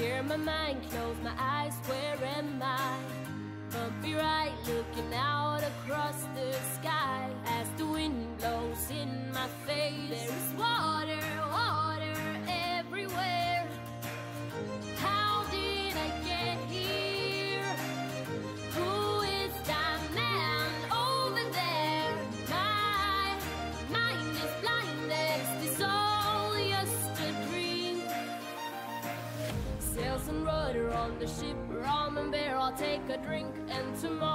Where my mind closed my eyes, where am I? Bumpy ride looking out across the sky As the wind blows in my face There is water take a drink And tomorrow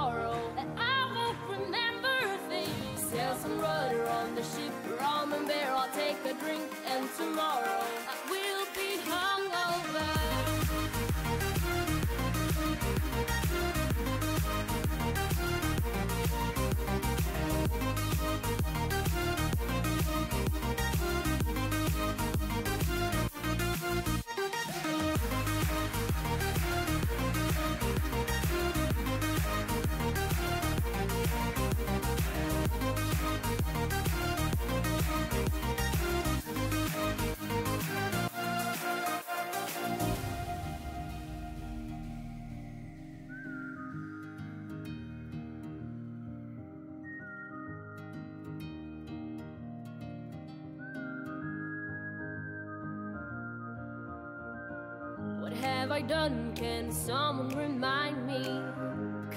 have I done? Can someone remind me?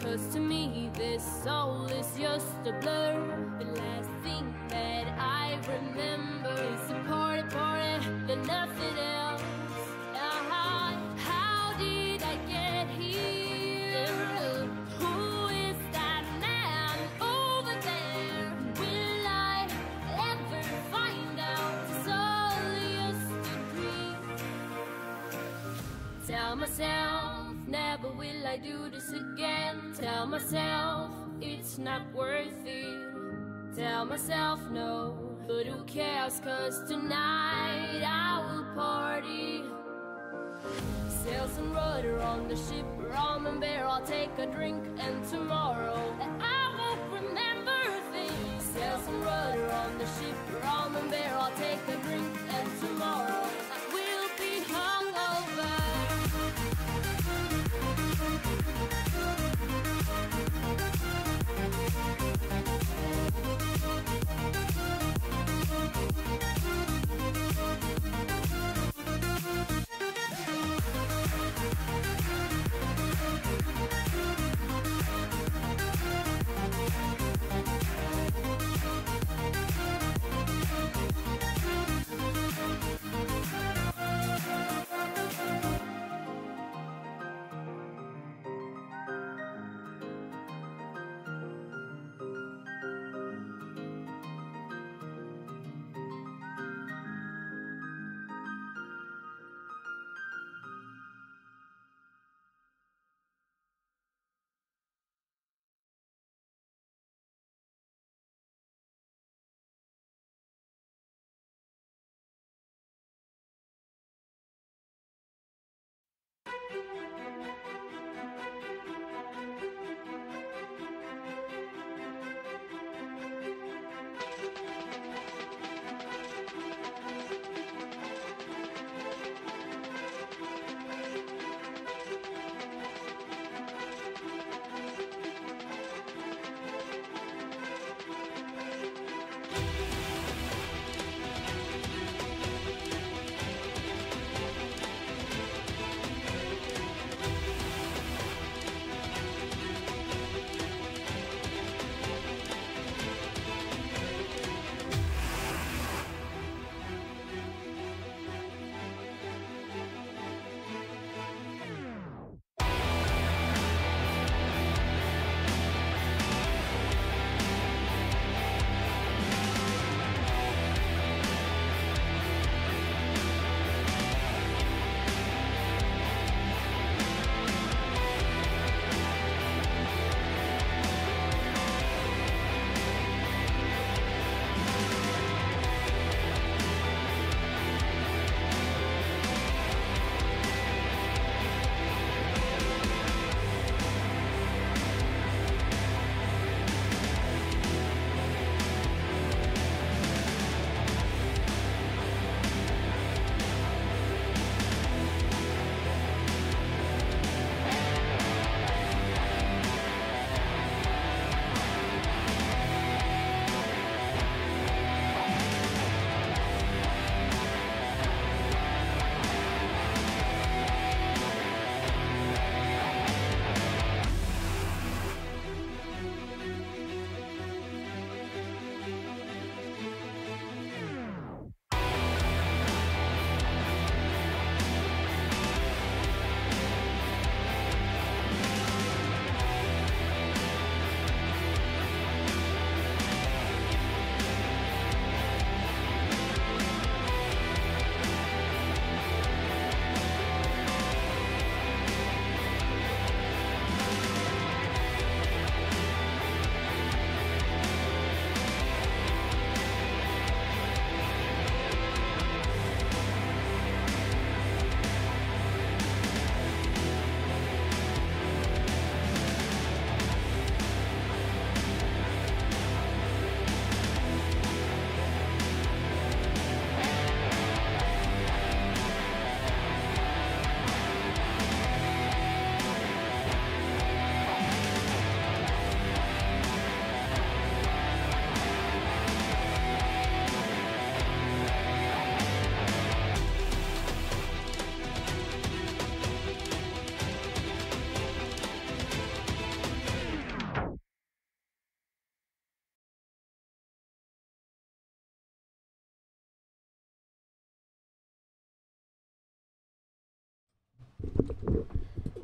Cause to me this soul is just a blur myself, never will I do this again. Tell myself, it's not worth it. Tell myself, no, but who cares? Cause tonight I will party. Sails and rudder on the ship, rum and beer, I'll take a drink. And tomorrow I won't remember a thing. Sails and rudder on the ship, rum and beer, I'll take a drink. And tomorrow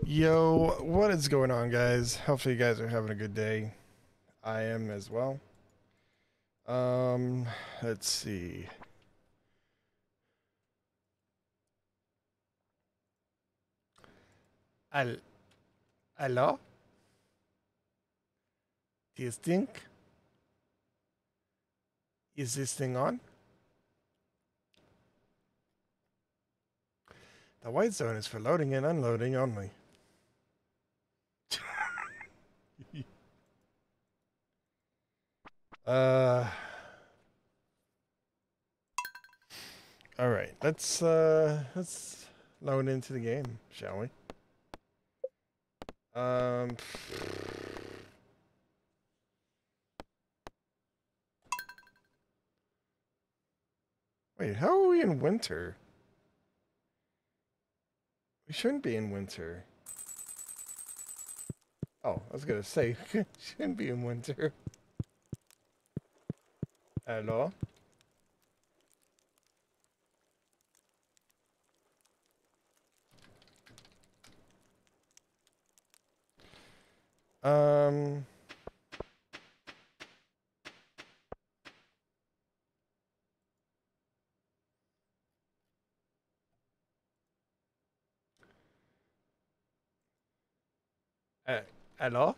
Yo, what is going on, guys? Hopefully, you guys are having a good day. I am as well. Um, let's see. Al Hello? Do you think? Is this thing on? The white zone is for loading and unloading only. uh All right, let's uh let's load into the game, shall we? Um Wait, how are we in winter? We shouldn't be in winter. Oh, I was gonna say, shouldn't be in winter. Hello? Um... Uh, hello?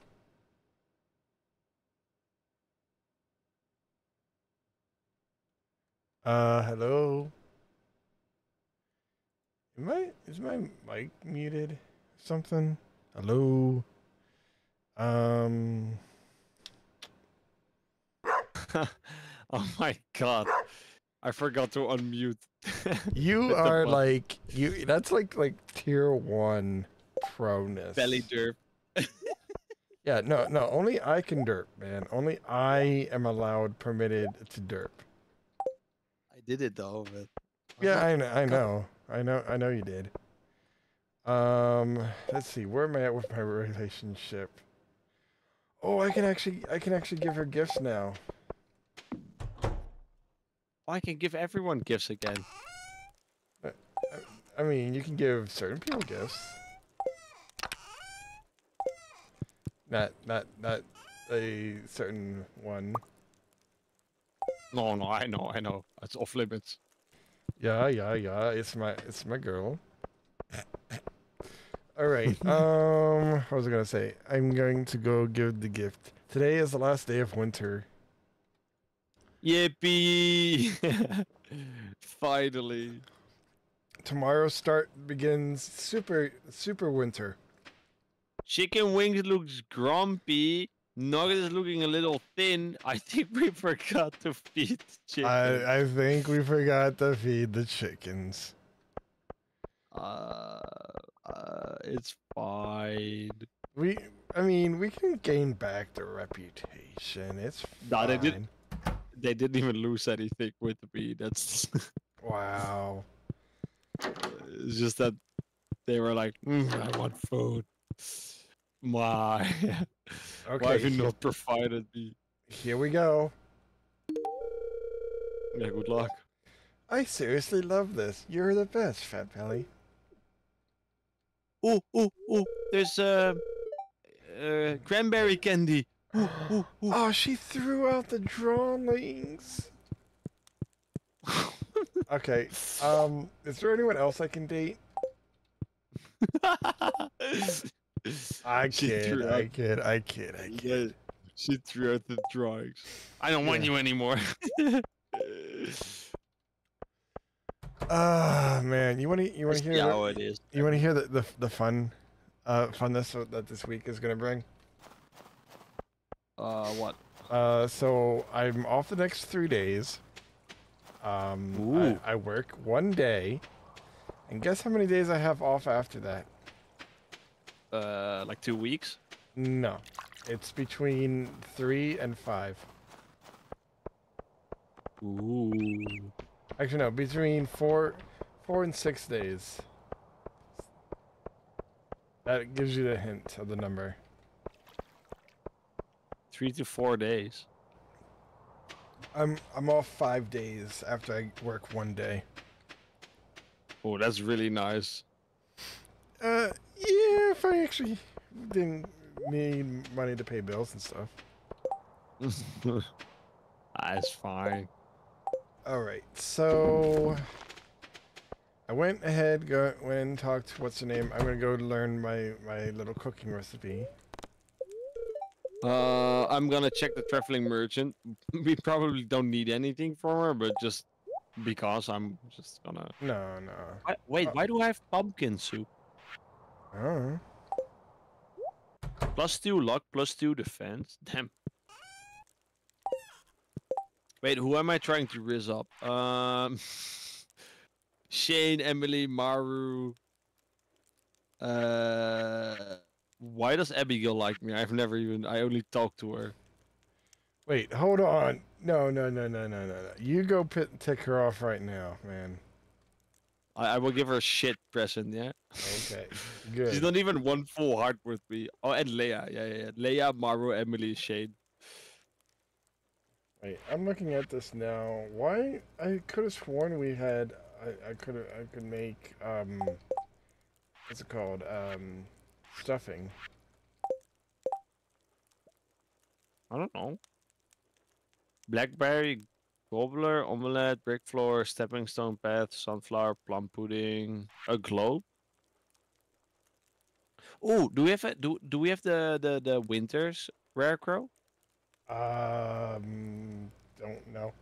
Uh, hello? Am I, is my mic muted? Something? Hello? Um, oh my god. I forgot to unmute. you are like, you, that's like, like tier one proness. belly derp. Yeah, no, no, only I can derp, man. Only I am allowed, permitted to derp. I did it though, but Yeah, I know, I know, I know, I know you did. Um, let's see, where am I at with my relationship? Oh, I can actually, I can actually give her gifts now. I can give everyone gifts again. I mean, you can give certain people gifts. Not, not, not a certain one. No, no, I know, I know. It's off limits. Yeah, yeah, yeah. It's my, it's my girl. All right. Um, what was I gonna say? I'm going to go give the gift. Today is the last day of winter. Yippee! Finally. Tomorrow start begins super, super winter. Chicken wings looks grumpy. Nugget is looking a little thin. I think we forgot to feed chicken. I, I think we forgot to feed the chickens. Uh, uh, it's fine. We, I mean, we can gain back the reputation. It's fine. Nah, they did- fine. They didn't even lose anything with me. That's Wow. it's just that they were like, "Mm, I want food. Why? Okay. Why have you he- not provided me? Here we go. Yeah, good luck. I seriously love this. You're the best, Fatpally. Oh, oh, oh! There's uh, uh cranberry candy. Ooh, ooh, ooh. Oh, she threw out the drawings. Okay. Um, is there anyone else I can date? I She kid, I out- kid, I kid, I kid. Yeah, she threw out the drawings. I don't want Yeah. you anymore. Ah, man, you want to you want to hear see the, how it is. you want to hear the, the the fun, uh, funness that- that this week is gonna bring. Uh, what? Uh, so I'm off the next three days. Um, Ooh. I, I work one day, and guess how many days I have off after that? Uh, like two weeks. No, it's between three and five. Ooh. Actually, no, between four, four and six days. That gives you the hint of the number. Three to four days. I'm I'm off five days after I work one day. Oh, that's really nice. Uh, yeah, if I actually didn't need money to pay bills and stuff. That's fine. All right, so I went ahead, go went and talked. What's her name? I'm gonna go learn my my little cooking recipe. Uh, I'm gonna check the traveling merchant. We probably don't need anything from her, but just because I'm just gonna. No, no. Why, wait, Uh, why do I have pumpkin soup? Plus two luck, plus two defense. Damn. Wait, who am I trying to riz up? Um, Shane, Emily, Maru. Uh, why does Abigail like me? I've never even. I only talked to her. Wait, hold on. No, no, no, no, no, no, no. You go pit, tick her off right now, man. I, I will give her a shit present. Yeah. Okay, good. She's not even one full heart with me. Oh, and Leah. Yeah, yeah, yeah. Leah, Maru, Emily, Shane. Wait, I'm looking at this now. Why? I could have sworn we had. I, I could. I could make. Um. What's it called? Um. Stuffing. I don't know. Blackberry, gobbler, omelette, brick floor, stepping stone path, sunflower, plum pudding, a globe. Oh, do we have a, do do we have the the the winters Rarecrow? Um. Don't know.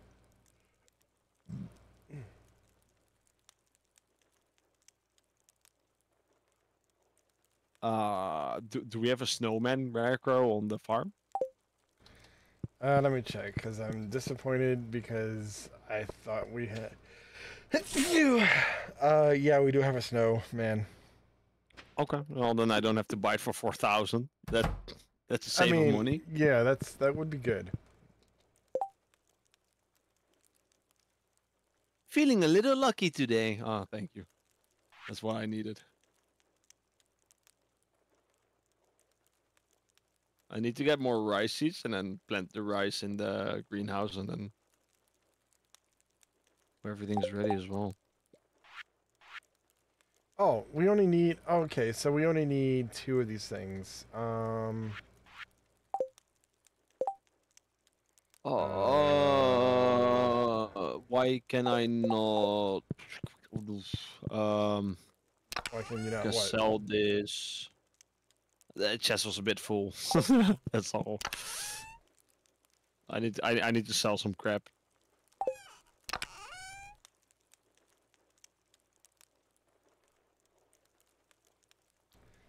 Uh, do, do we have a snowman Rarecrow on the farm? Uh, let me check because I'm disappointed because I thought we had. You. Uh, yeah, we do have a snow man. Okay, well then I don't have to buy it for four thousand. That that's a save mean, of money. yeah, that's that would be good. Feeling a little lucky today. Oh, thank you. That's what I needed. I need to get more rice seeds and then plant the rice in the greenhouse and then everything's ready as well. Oh, we only need. Okay, so we only need two of these things. Um. Uh, why can I not um Why can you not? Sell this? The chest was a bit full. That's all. I need I, I need to sell some crap.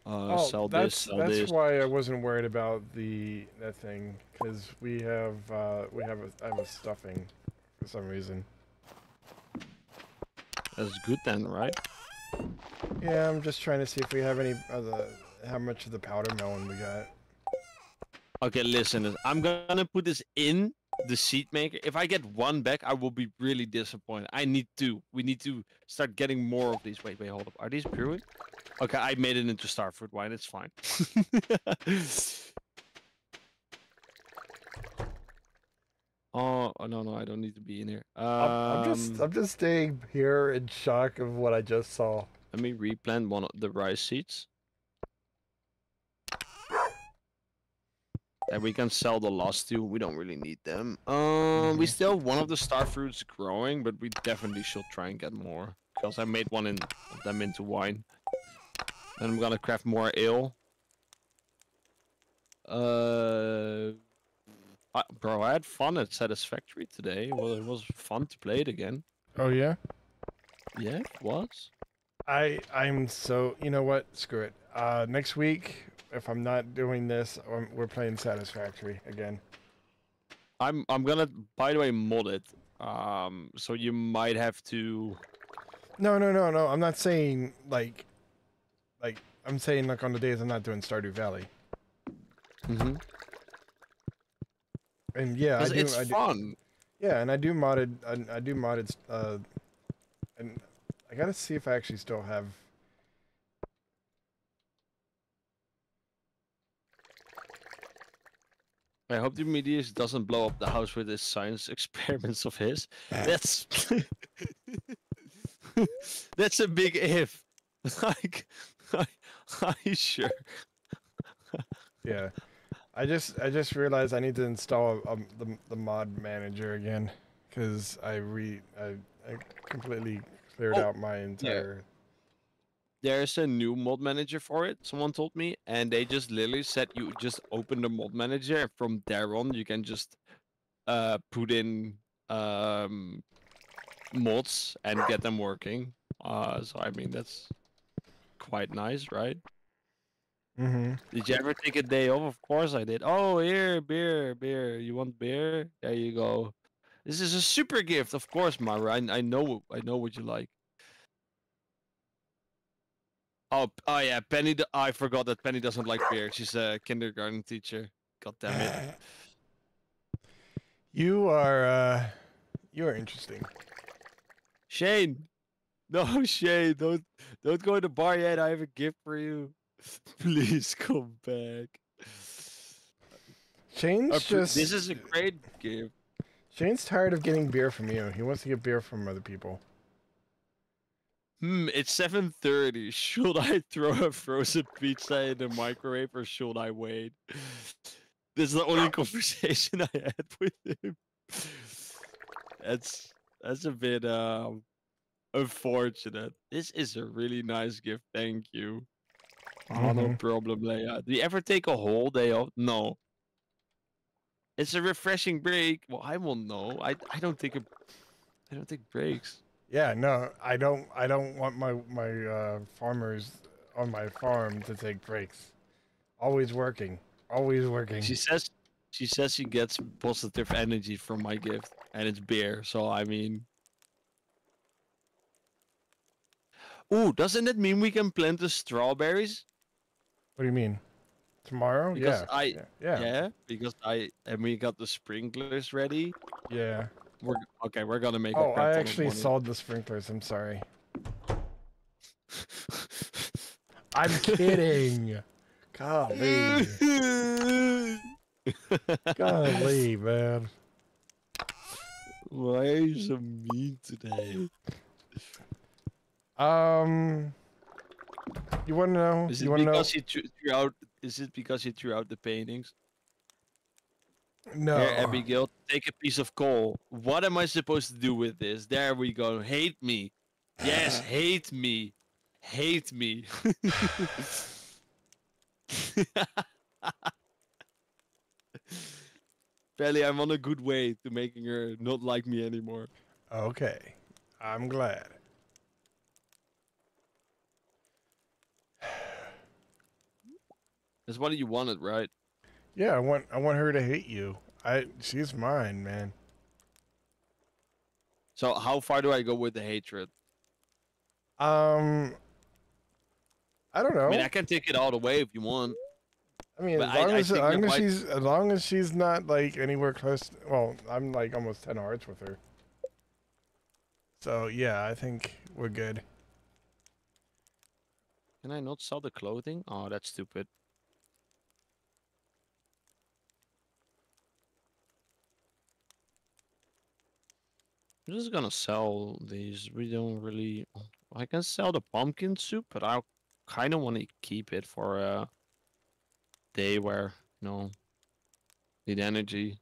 Uh, Oh, sell that's this, sell that's this. why I wasn't worried about the that thing because we have uh we have a I have a stuffing for some reason. That's good then, right? Yeah, I'm just trying to see if we have any other how much of the Powdermelon we got. Okay, listen. I'm gonna put this in the seed maker. If I get one back, I will be really disappointed. I need two. We need to start getting more of these. Wait, wait, hold up. Are these brewing? Okay, I made it into starfruit wine. It's fine. oh, oh, no, no, I don't need to be in here. Um, I'm, I'm just I'm just staying here in shock of what I just saw. Let me replant one of the rice seeds. And we can sell the lost to. We don't really need them. Um, we Mhm. still have one of the star fruits growing, but we definitely should try and get more. Because I made one in of them into wine. And I'm gonna craft more ale. Uh, I, bro, I had fun at Satisfactory today. Well, it was fun to play it again. Oh yeah. Yeah, it was. I I'm so you know what? Screw it. Uh, next week, if I'm not doing this, um, we're playing Satisfactory again. I'm I'm gonna by the way mod it. Um so you might have to No, no, no, no. I'm not saying like, like I'm saying like on the days I'm not doing Stardew Valley. mm And yeah, I do. it's I do fun. yeah, and I do modded. I, I do modded. Uh, and I gotta see if I actually still have. I hope Demetrius doesn't blow up the house with his science experiments of his. That's That's a big if. like Are you sure? Yeah. I just I just realized I need to install um, the the mod manager again because I re I, I completely cleared Oh, out my entire. There's a new mod manager for it. Someone told me, and they just literally said you just open the mod manager, and from there on you can just uh put in um mods and get them working. Uh, so I mean that's quite nice, right? Mm-hmm. Did you ever take a day off? Of course I did. Oh, here, beer, beer. You want beer? There you go. This is a super gift, of course, Maru. I, I know, I know what you like. Oh, oh yeah, Penny. I forgot that Penny doesn't like beer. She's a kindergarten teacher. God damn it. You are uh, you are interesting. Shane, no, Shane, don't, don't go to the bar yet. I have a gift for you. Please come back. Shane's just this is a great gift. Shane's tired of getting beer from you. He wants to get beer from other people. Hmm, it's 7:30. Should I throw a frozen pizza in the microwave or should I wait? This is the only conversation I had with him. That's that's a bit um unfortunate. This is a really nice gift. Thank you. Oh, no Mhm. problem, Leah. Do you ever take a whole day off? No. It's a refreshing break. Well, I won't know. I I don't take a I don't take breaks. Yeah, no, I don't. I don't want my my uh, farmers on my farm to take breaks. Always working. Always working. She says she says she gets positive energy from my gift, and it's beer. So I mean, ooh, doesn't it mean we can plant the strawberries? What do you mean? Tomorrow? Because yeah. I yeah. Yeah. yeah, because I and we got the sprinklers ready. Yeah. We're okay. We're gonna make. a Oh, I actually sold the sprinklers. I'm sorry. I'm kidding. Golly. Golly, man. Why are you so mean today? Um, you want to know? Is you it want to know? because you threw threw out? Is it because you threw out the paintings? No. Here, Abigail, take a piece of coal. What am I supposed to do with this? There we go. Hate me. Yes, hate me. Hate me. Pally, I'm on a good way to making her not like me anymore. Okay. I'm glad. That's what you wanted, right? Yeah, I want I want her to hate you. I she's mine, man. So how far do I go with the hatred? Um I don't know. I mean, I can take it all the way if you want. I mean, But as long I as, as long as she's as long as she's not like anywhere close. well, I'm like almost ten hearts with her. So yeah, I think we're good. Can I not sell the clothing? Oh, that's stupid. I'm just gonna sell these. We don't really. I can sell the pumpkin soup, but I kind of want to keep it for a day where you know need energy.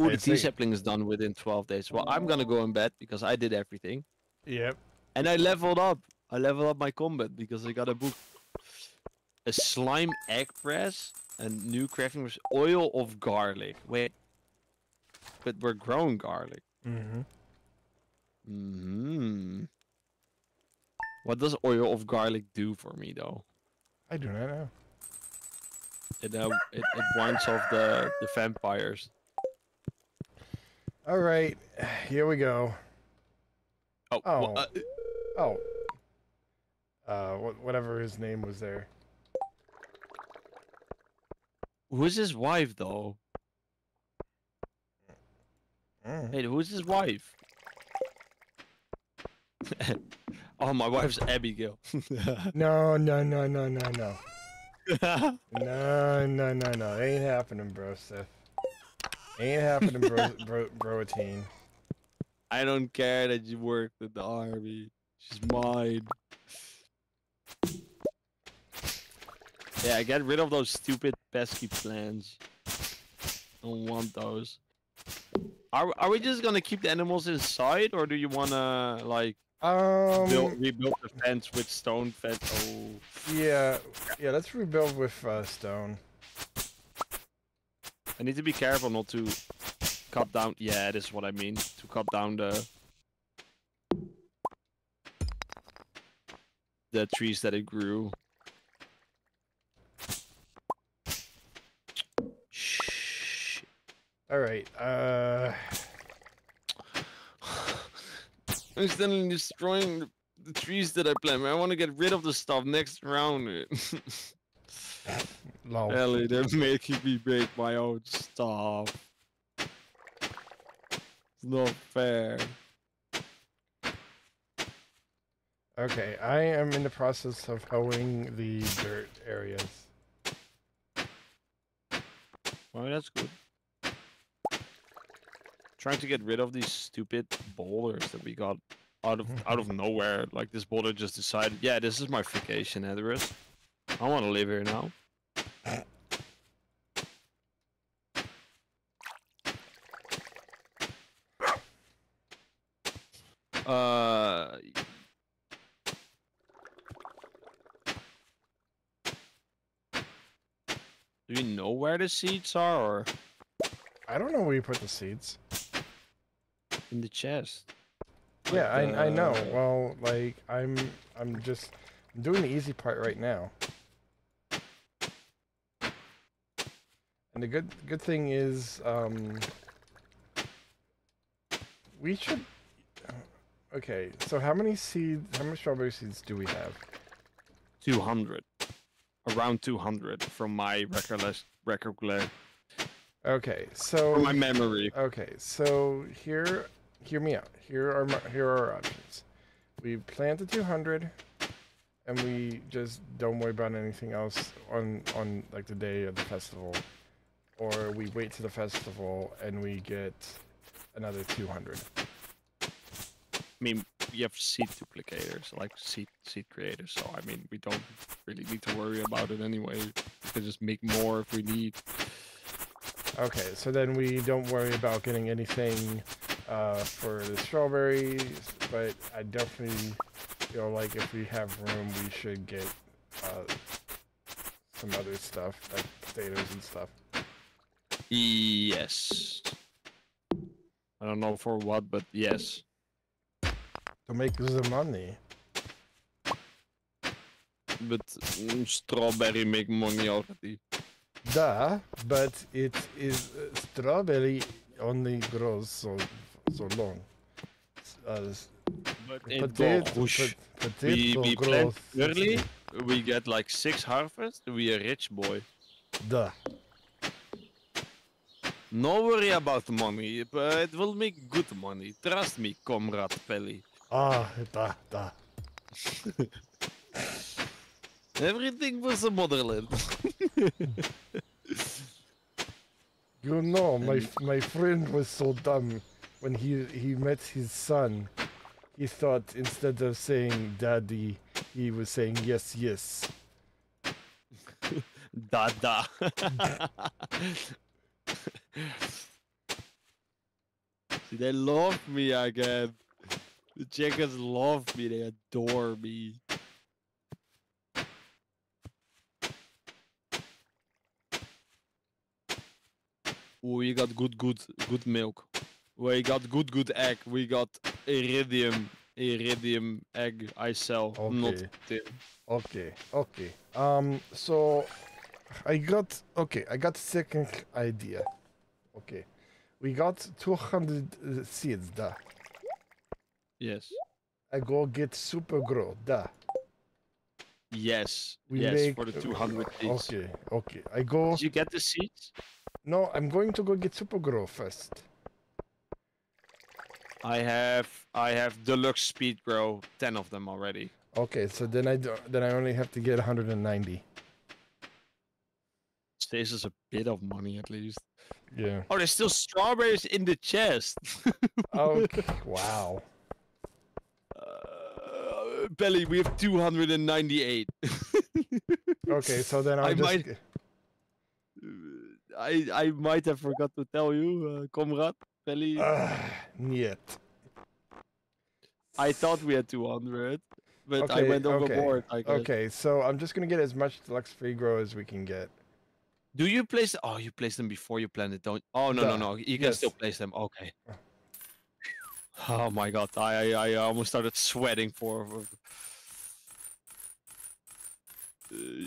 Ooh, I the tea sapling is done within 12 days. Well, I'm gonna go in bed because I did everything. Yep. And I leveled up. I leveled up my combat because I got a book. A slime egg press and new crafting was oil of garlic. Wait. But we're growing garlic. Mm-hmm. Hmm. What does oil of garlic do for me though? I do not know. It uh, it, it warns off the the vampires. All right, here we go. Oh. Oh. uh, Oh. Uh, wh- whatever his name was there. who's his wife though? Hey, who's his wife? oh, my wife's Abigail. no, no, no, no, no, no. no, no, no, no. Ain't happening, bro, Seth. Ain't happening, bro, bro, bro, teen. I don't care that you work with the army. She's mine. Yeah, get rid of those stupid pesky plans. Don't want those. Are are we just gonna keep the animals inside, or do you wanna like Um, build, rebuild the fence with stone fence? Oh, yeah, yeah. Let's rebuild with uh, stone. I need to be careful not to cut down. Yeah, this is what I mean. To cut down the the trees that it grew. All right. Uh, I'm still destroying the, trees that I plant. man. I want to get rid of the stuff next round. lol. Ellie, they're making me break my own stuff. It's not fair. Okay, I am in the process of hoeing the dirt areas. Well, that's good. Trying to get rid of these stupid boulders that we got out of out of nowhere. Like this boulder just decided, yeah, this is my vacation address. I want to live here now. Uh, do you know where the seeds are, or I don't know where you put the seeds. In the chest? Yeah, Like, I I know. uh, Well, like I'm I'm just I'm doing the easy part right now. And the good good thing is um we should Okay, so how many seeds how many strawberry seeds do we have? 200 around 200 from my recollection recollection Okay, so from my memory Okay, so here, hear me out. Here are my, here are our options. We plant the 200, and we just don't worry about anything else on on like the day of the festival, or we wait to the festival and we get another 200. i mean we have seed duplicators like seed seed creators so i mean we don't really need to worry about it anyway we can just make more if we need Okay, so then we don't worry about getting anything uh, for the strawberries, but I definitely feel like if we have room, we should get uh, some other stuff, like potatoes and stuff. yes i don't know for what but yes To make the money. but mm, strawberry make money already Duh, but it is uh, strawberry only grows so so long. Uh, s- but it potato, go whoosh. we, we grows plant early we get like six harvests we a rich boy Duh. no worry about money but it will make good money trust me comrade Pally Ah, da, da. everything was a motherland You know, my my friend was so dumb when he he met his son. He thought instead of saying daddy, he was saying yes, yes. Da da. See, they love me again. The chickens love me. They adore me. Oh, We got good, good, good milk. We got good, good egg. We got iridium, iridium egg. I sell, not Okay. tin. Okay, okay. Um, so I got okay. I got second idea. Okay, we got two hundred uh, seeds. Da. Yes. I go get super grow. Da. Yes. We yes, make for the 200 seeds. Okay, okay. I go. Did you get the seeds? No, I'm going to go get super grow first. I have I have deluxe speed grow, ten of them already. Okay, so then I do, then I only have to get 190. Saves us a bit of money at least. Yeah. Oh, there's still strawberries in the chest. Okay. wow. uh, Pally, we have 298. Okay, so then I'll I just. might- I I might have forgot to tell you, uh, comrade Pally. Uh, niet. I thought we had 200, but I Okay, went okay, overboard. I guess. Okay, so I'm just gonna get as much deluxe free grow as we can get. Do you place? Oh, you place them before you plant it, don't? Oh no no Duh, no! You can still place them. Okay. Oh my god! I I, I almost started sweating for. for-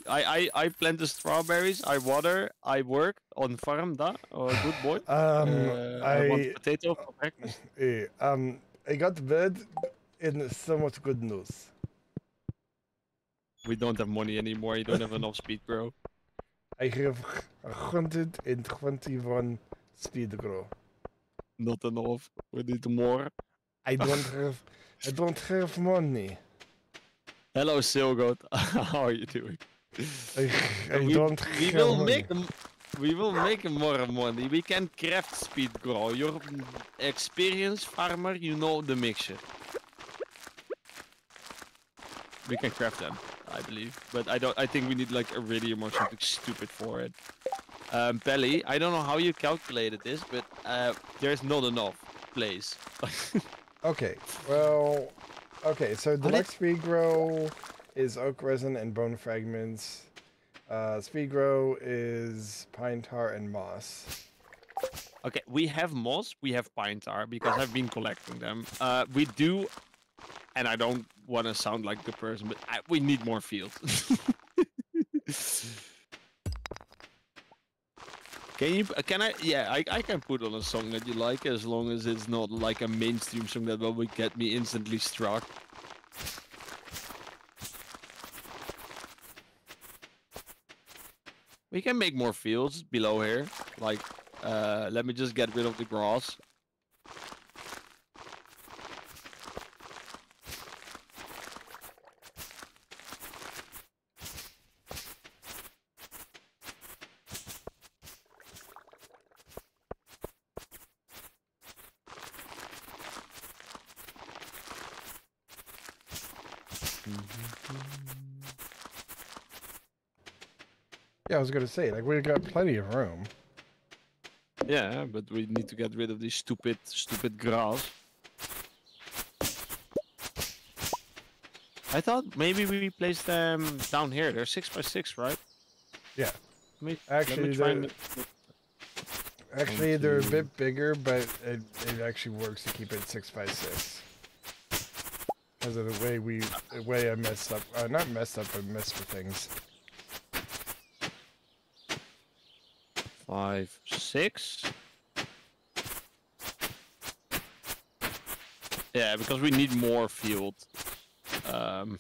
I, I I plant the strawberries. I water. I work on farm. Da, oh, good boy. Um, Uh, I, want potato for breakfast. eh, um, I got bed in somewhat good news. We don't have money anymore. You don't have enough speed, bro. I have 121 speed grow. Not enough. We need more. I don't have, I don't have money. Hello, Silgoat. How are you doing? I, I we, don't we will money. make we will make more money. We can craft speed grow. You're an experienced farmer. You know the mixture. We can craft them, I believe, but I don't. I think we need like iridium or something stupid for it. Um, Pally, I don't know how you calculated this, but uh, there's not enough place. Okay, well, okay, so the next speed grow is oak resin and bone fragments. Uh, speed grow is pine tar and moss. Okay, we have moss, we have pine tar because I've been collecting them. Uh, we do, and I don't want to sound like the person, but I, we need more fields. can you? Can I? Yeah, I, I can put on a song that you like as long as it's not like a mainstream song that will get me instantly struck. We can make more fields below here. Like, uh, let me just get rid of the grass. Was gonna say, like, we've got plenty of room. Yeah, but we need to get rid of this stupid, stupid grass. I thought maybe we place them down here. They're six by six, right? Yeah. Let me, Actually, let me try they're- and- Actually, they're a bit bigger, but it, it actually works to keep it six by six. Because of the way we, the way I messed up, uh, not messed up, but messed with things. Five, six. Yeah, because we need more field. Um.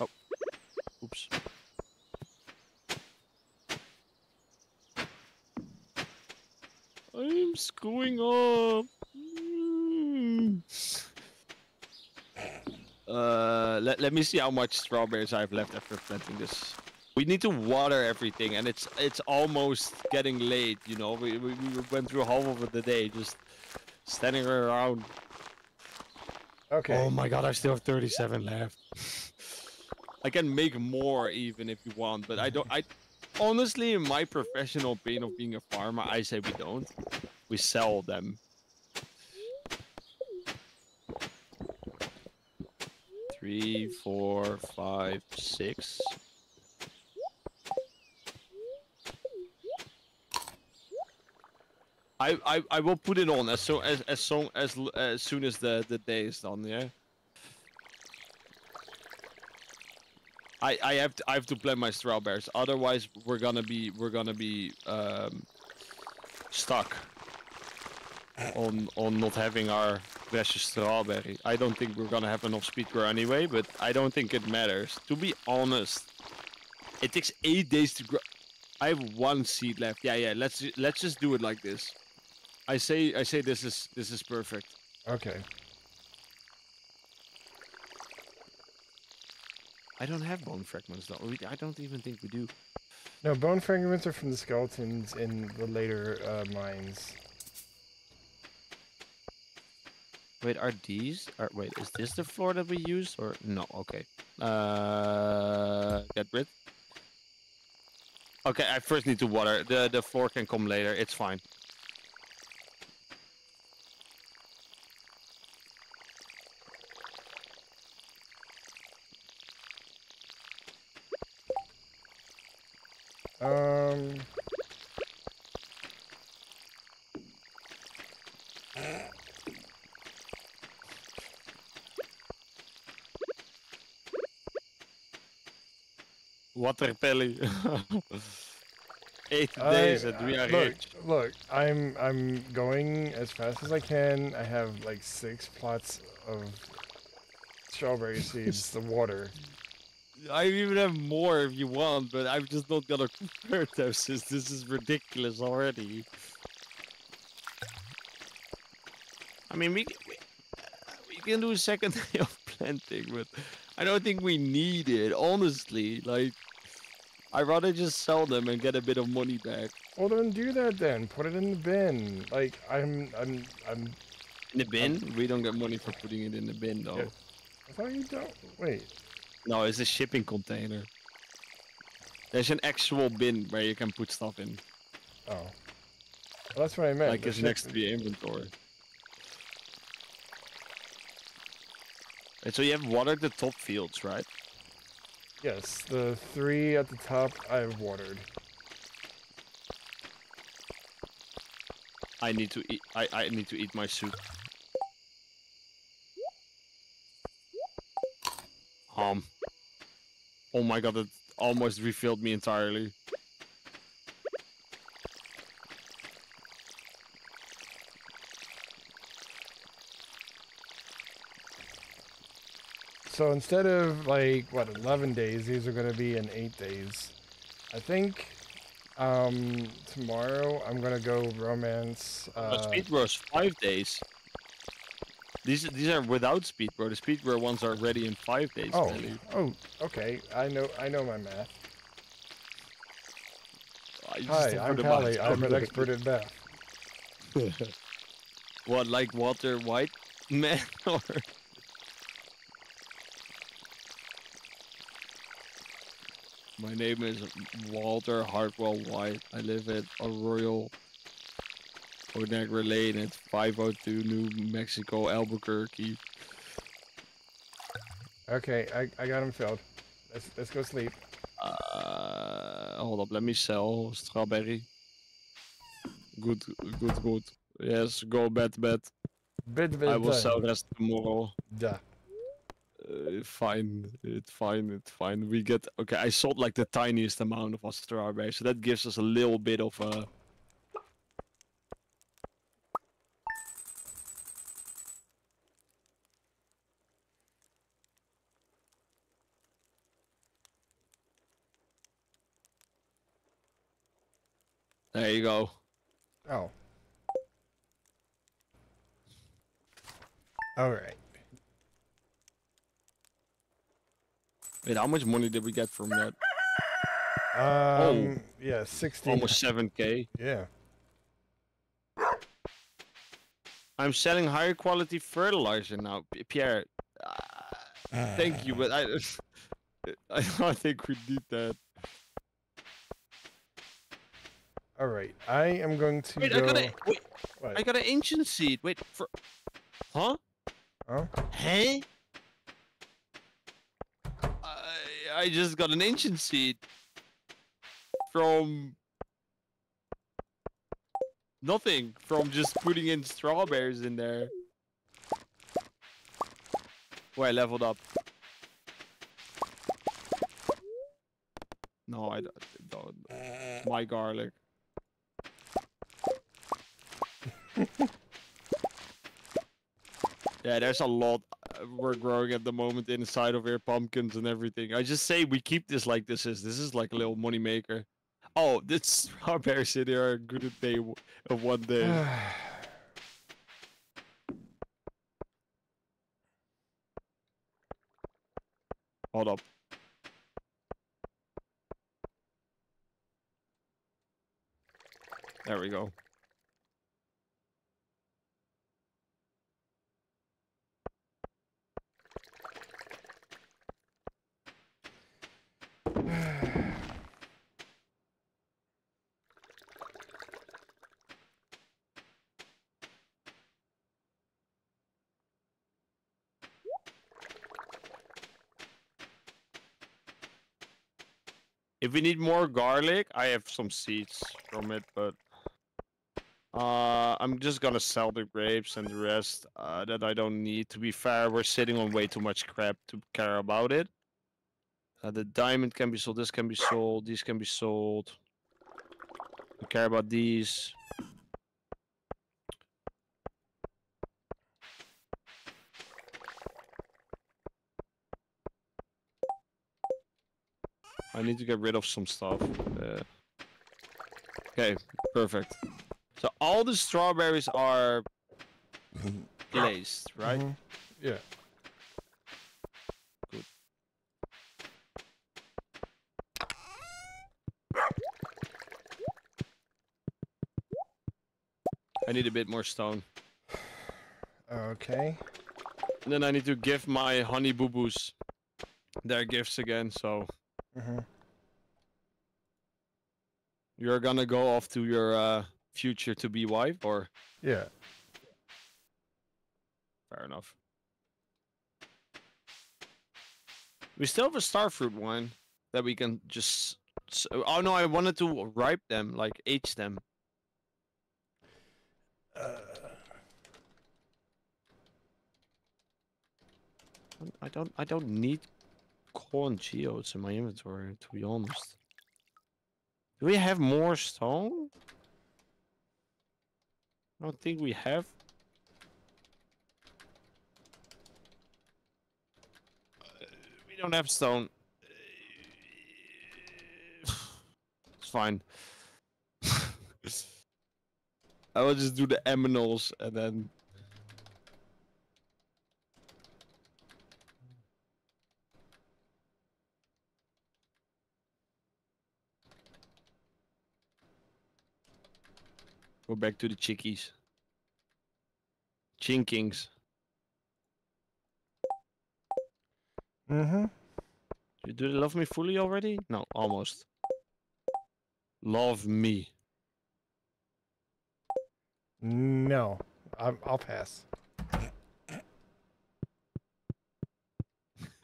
Oh. Oops. I'm screwing up. Mm. Uh, let, let me see how much strawberries I have left after planting this. We need to water everything, and it's it's almost getting late. You know, we we, we went through half of the day just standing around. Okay. Oh my god, I still have 37 left. I can make more even if you want, but I don't. I honestly, in my professional opinion of being a farmer, I say we don't. We sell them. Three, four, five, six. I, I, I will put it on as so as as soon as as soon as the the day is done. Yeah. I I have to I have to plant my strawberries. Otherwise, we're gonna be we're gonna be um, stuck on on not having our precious strawberry. I don't think we're gonna have enough speed grow anyway. But I don't think it matters. To be honest, it takes eight days to grow. I have one seed left. Yeah, yeah. Let's let's just do it like this. I say I say this is this is perfect. Okay. I don't have bone fragments though. We, I don't even think we do. No, bone fragments are from the skeletons in the later uh, mines. Wait, are these? Are wait, is this the floor that we use or no? Okay. Uh, get rid. Okay, I first need to water. The the floor can come later. It's fine. Water Pally. Eight I- days and we are look, rich. look, I'm I'm going as fast as I can. I have like six plots of strawberry seeds. the water. I even have more if you want, but I'm just not gonna convert those since this is ridiculous already. I mean, we we, uh, we can do a second day of planting, but I don't think we need it. Honestly, like, I'd rather just sell them and get a bit of money back. Well, then do that. Then put it in the bin. Like I'm I'm I'm. In the bin, um, we don't get money for putting it in the bin though. Yeah. I thought you don't. Wait. No, it's a shipping container. There's an actual bin where you can put stuff in. Oh. Well, that's what I meant. like the it's next to the inventory. And so you have watered the top fields, right? Yes, the three at the top I've watered. I need to eat. I I need to eat my soup. Um. Oh my god! It almost refilled me entirely. So instead of like what 11 days, these are going to be in eight days. I think um, tomorrow I'm going to go romance. Uh, Uh, speed bros five days. These these are without speed bro. The speed bro ones are ready in five days. oh, oh, okay. I know, I know my math. Hi, I'm Callie. I'm an expert in math. What, like Walter White man or? My name is Walter Hartwell White. I live at Arroyo Onegra Lane at 502 New Mexico, Albuquerque. Okay, I, I got him filled. Let's let's go sleep. Uh, hold up, let me sell strawberry. Good, good, good. Yes, go bed, bed. Bid, bid, I will sell rest tomorrow. Duh. Fine, it's fine, it's fine. We get okay. I sold like the tiniest amount of our so that gives us a little bit of a. There you go. Oh. All right. Wait, how much money did we get from that? Um. Yeah, 16. Almost 7k. Yeah. I'm selling higher quality fertilizer now, Pierre. Uh, thank you, but I, I don't think we need that. All right. I am going to Wait, go. I got a wait. What? I got an ancient seed. Wait for, huh? Huh? Hey? I I just got an ancient seed from nothing. From just putting in strawberries in there. Wait, I leveled up. No, I don't. don't. My garlic. Yeah, there's a lot uh, we're growing at the moment inside of here, pumpkins and everything. I just say we keep this like this is. This is like a little money maker. Oh, this strawberries in here are good at day of one day. Hold up. There we go. We need more garlic, I have some seeds from it, but uh, I'm just gonna sell the grapes and the rest uh, that I don't need. To be fair, we're sitting on way too much crap to care about it. Uh, the diamond can be sold. This can be sold. These can be sold. We care about these. Need to get rid of some stuff. Uh, okay, perfect. So all the strawberries are glazed, right? Mhm. Yeah. Good. I need a bit more stone. Okay. And then I need to give my honey boo boos their gifts again, so hmm you're gonna go off to your uh, future to be wife, or Yeah. fair enough. We still have a starfruit one that we can just. Oh no, I wanted to ripe them, like age them. Uh, I don't. I don't need corn geodes in my inventory, to be honest. Do we have more stone? I don't think we have. Uh, we don't have stone. It's fine. I will just do the eminals and then Go back to the chickies. Chinkings. mm-hmm. Do do they love me fully already? No, almost. Love me. No. I'm, I'll pass.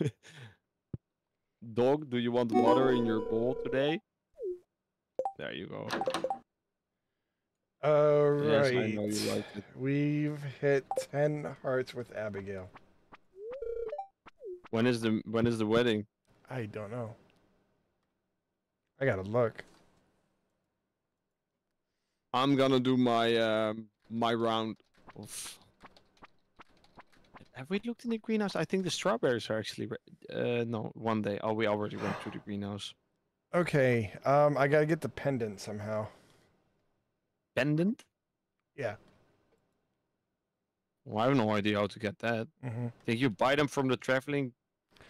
Dog, do you want water in your bowl today? There you go. All Yes, right. I know you like it. We've hit 10 hearts with Abigail. When is the when is the wedding? I don't know. I gotta look. I'm gonna do my um my round of. Have we looked in the greenhouse? I think the strawberries are actually. re- Uh, no, one day. Oh, we already went through the greenhouse. Okay. Um, I gotta get the pendant somehow. Pendant? Yeah. Well, I have no idea how to get that. Mm-hmm. Think you buy them from the traveling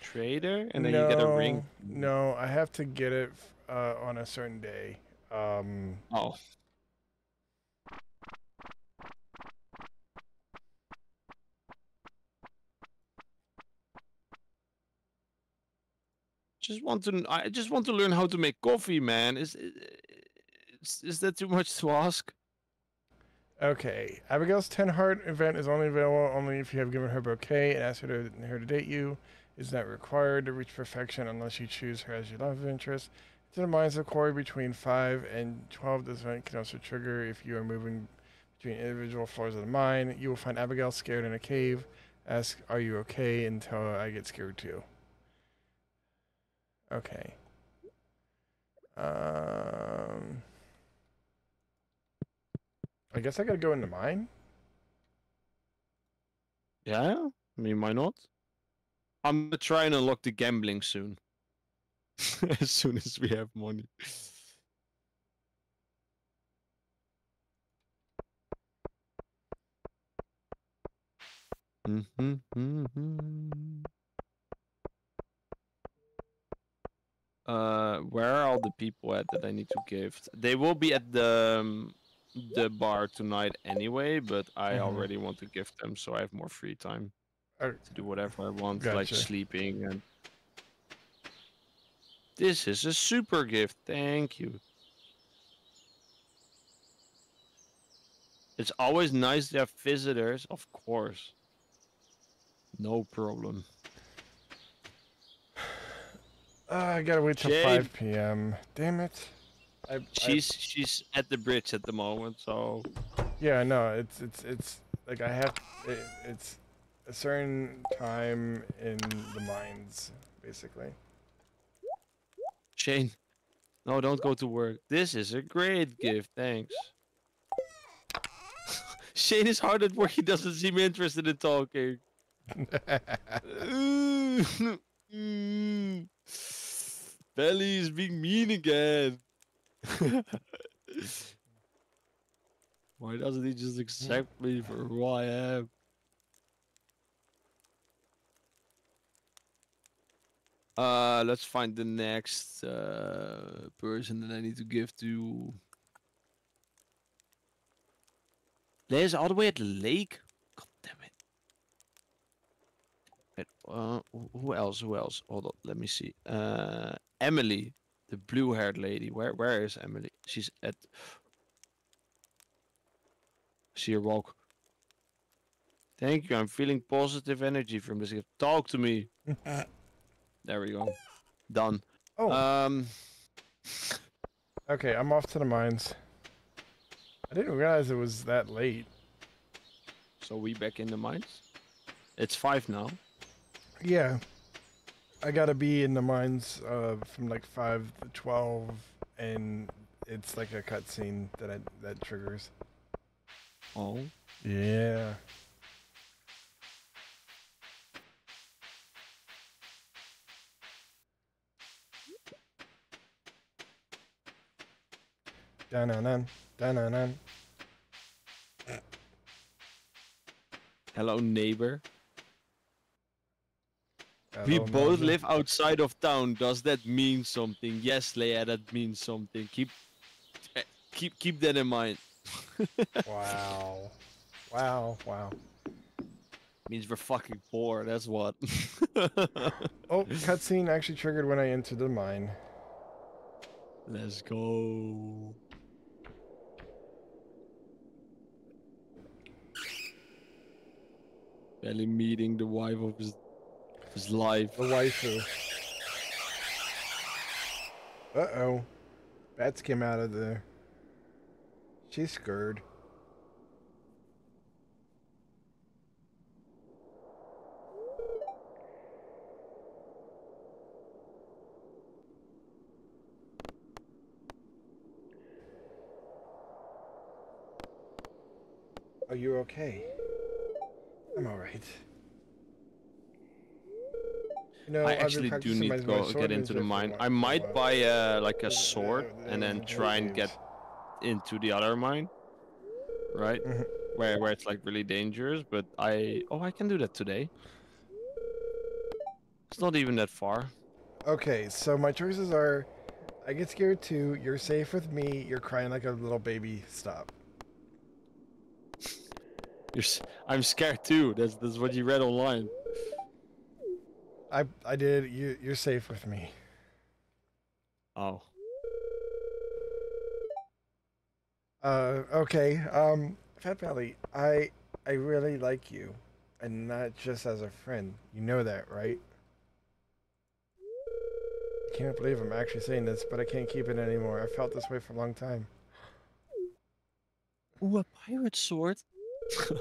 trader and then you get a ring? No, I have to get it uh, on a certain day. Um, Oh. Just want to. I just want to learn how to make coffee, man. Is is, that too much to ask? okay. Abigail's 10 heart event is only available only if you have given her bouquet and asked her to, her to date you. Is not required to reach perfection unless you choose her as your love interest. To the mines of quarry between 5 and 12, this event can also trigger if you are moving between individual floors of the mine. You will find Abigail scared in a cave. Ask, Are you okay? until I get scared too. Okay. Um. I guess I gotta go into mine. Yeah, I mean, why not? I'm gonna try and unlock the gambling soon. as soon as we have money. Mhm, mhm. Uh, where are all the people at that I need to gift? They will be at the um, the bar tonight anyway, but I Mhm. already want to gift them, so I have more free time to do whatever I want, like sleeping and. This is a super gift. Thank you. It's always nice to have visitors, of course. No problem. Uh, I gotta wait till Shane. 5 p.m. Damn it. I, I- She's she's at the bridge at the moment, so yeah, I know. It's it's it's like I have. It, it's a certain time in the mines, basically. Shane. No, don't go to work. This is a great gift, thanks. Shane is hard at work. He doesn't seem interested in talking. Pally is being mean again. Why doesn't he just accept me for who I am? Uh, let's find the next uh, person that I need to give to. There's all the way at the lake. God damn it. Uh, who else? Who else? Hold on, let me see. Uh, Emily, the blue-haired lady. Where where is Emily? She's at. See her walk. Thank you. I'm feeling positive energy from this. Talk to me. There we go. Done. oh, Um. okay. I'm off to the mines. I didn't realize it was that late. So we back in the mines. It's five now. Yeah. I gotta be in the mines uh, from like five to twelve, and it's like a cutscene that I, that triggers. Oh. Yeah. Hello, neighbor. We both live outside of town. Does that mean something? Yes, Leah, that means something. Keep, eh, keep, keep that in mind. Wow. Wow, wow. means we're fucking poor. That's what. Oh, cutscene actually triggered when I entered the mine. Let's go. Barely meeting the wife of his, his life. The waifu. Uh-oh. Bats came out of there. She's scared. Are you okay? I'm alright. You know, I actually do need to go get into the mine. I might buy uh, like a sword and then try and get into the other mine, right? Mhm. Where where it's like really dangerous. But I oh I can do that today. It's not even that far. Okay, so my choices are I get scared too, you're safe with me, you're crying like a little baby, stop. You're, s- I'm scared too. That's that's what you read online. I I did you you're safe with me. Oh. Uh okay, um Fatpally, I I really like you. And not just as a friend. You know that, right? I can't believe I'm actually saying this, but I can't keep it anymore. I felt this way for a long time. Ooh, a pirate sword.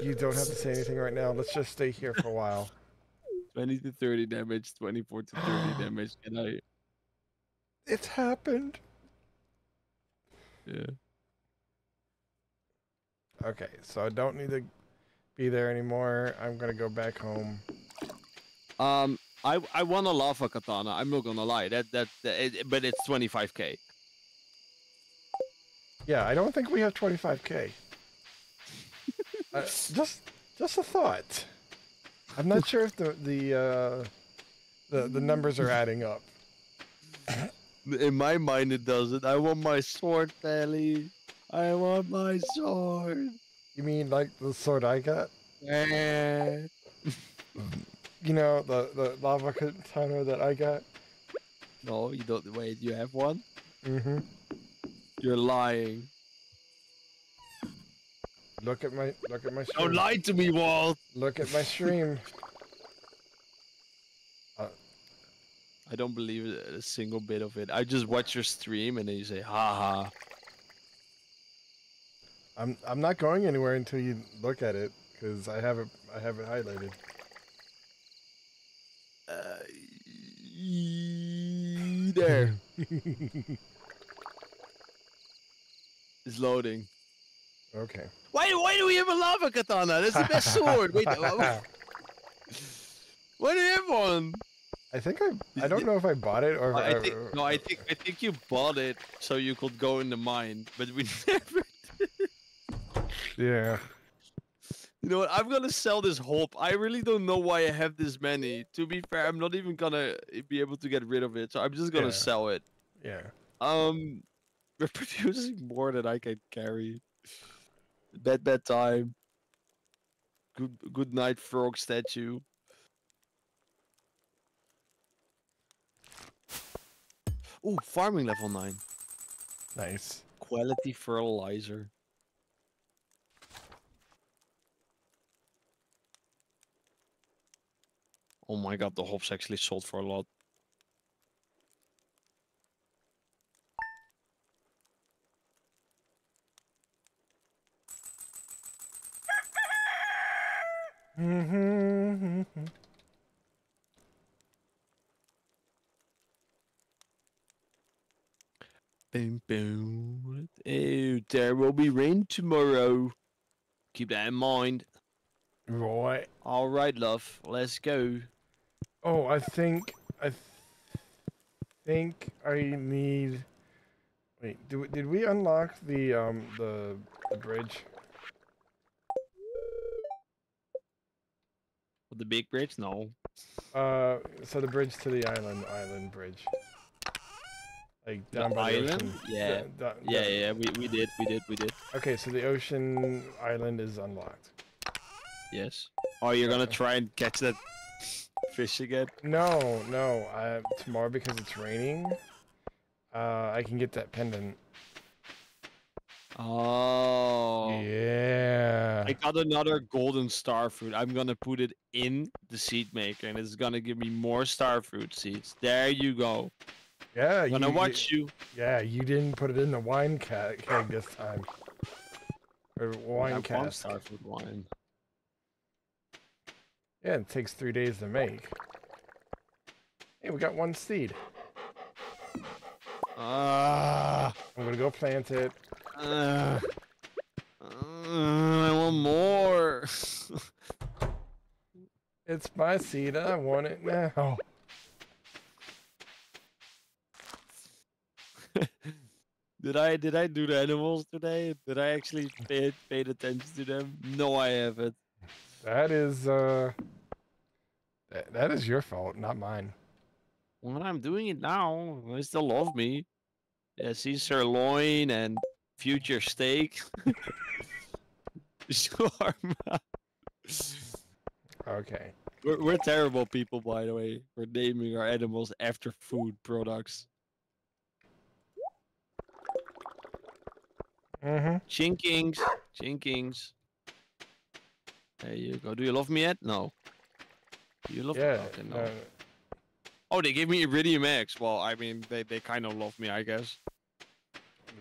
You don't have to say anything right now. Let's just stay here for a while. 20 to 30 damage, 24 to 30 damage. Can I? It's happened. Yeah. Okay, so I don't need to be there anymore. I'm gonna go back home. Um, I I want a lava katana. I'm not gonna lie. That that, that it, but it's 25k. Yeah, I don't think we have 25k. uh, just, just a thought. I'm not sure if the the uh, the the numbers are adding up. In my mind, it doesn't. I want my sword, Pally. I want my sword. You mean like the sword I got? Eh. You know, the the lava katana that I got. No, you don't. Wait, you have one? Mm-hmm. You're lying. Look at my look at my stream. Don't lie to me, Walt. Look at my stream. I I don't believe a single bit of it. I just watch your stream and then you say, haha. I'm I'm not going anywhere until you look at it because I have it I have it highlighted. Uh, there. It's loading. Okay. Why, why do we have a lava katana? That's the best sword. Wait, why do you have one? I think I I don't know if I bought it or, I or- think or- no, I think I think you bought it so you could go in the mine, but we never. yeah. You know what? I'm gonna sell this hope. I really don't know why I have this many. To be fair, I'm not even gonna be able to get rid of it, so I'm just gonna Yeah. sell it. Yeah. Um, we're producing more than I can carry. Bad bad time. Good good night, frog statue. Ooh, farming level nine. Nice. Quality fertilizer. Oh my god, the hops actually sold for a lot. Boom, boom. Oh, there will be rain tomorrow. Keep that in mind. Right. All right, love. Let's go. Oh, I think I th- think I need. Wait, did we, did we unlock the um the the bridge? With the big bridge? No. Uh, so the bridge to the island, island bridge. Like The down by the island? ocean. Yeah. Da- da- Yeah, yeah, we, we did, we did, we did. Okay, so the ocean island is unlocked. Yes. Oh, you're gonna try and catch that fish again? No, no. Uh, tomorrow because it's raining. Uh, I can get that pendant. Oh. Yeah. I got another golden star fruit. I'm gonna put it in the seed maker, and it's gonna give me more star fruit seeds. There you go. Yeah. I'm gonna you- you- watch you. Yeah, you didn't put it in the wine ca- keg this time. Or wine one cask. star fruit wine. Yeah, it takes three days to make. Hey, we got one seed. Ah. I'm gonna go plant it. Uh, uh, I want more. It's my seed. I want it now. did I did I do the animals today? Did I actually pay paid attention to them? No, I haven't. That is uh. That, that is your fault, not mine. Well, I'm doing it now. They still love me. Yeah, see sirloin and future steak. Shawarma. Okay. We're, we're terrible people, by the way. We're naming our animals after food products. Mm-hmm. Chinkings. Chinkings. There you go. Do you love me yet? No. Do you love Yeah. me? Okay, no. uh, Oh, they gave me Iridium X. Well, I mean, they, they kind of love me, I guess.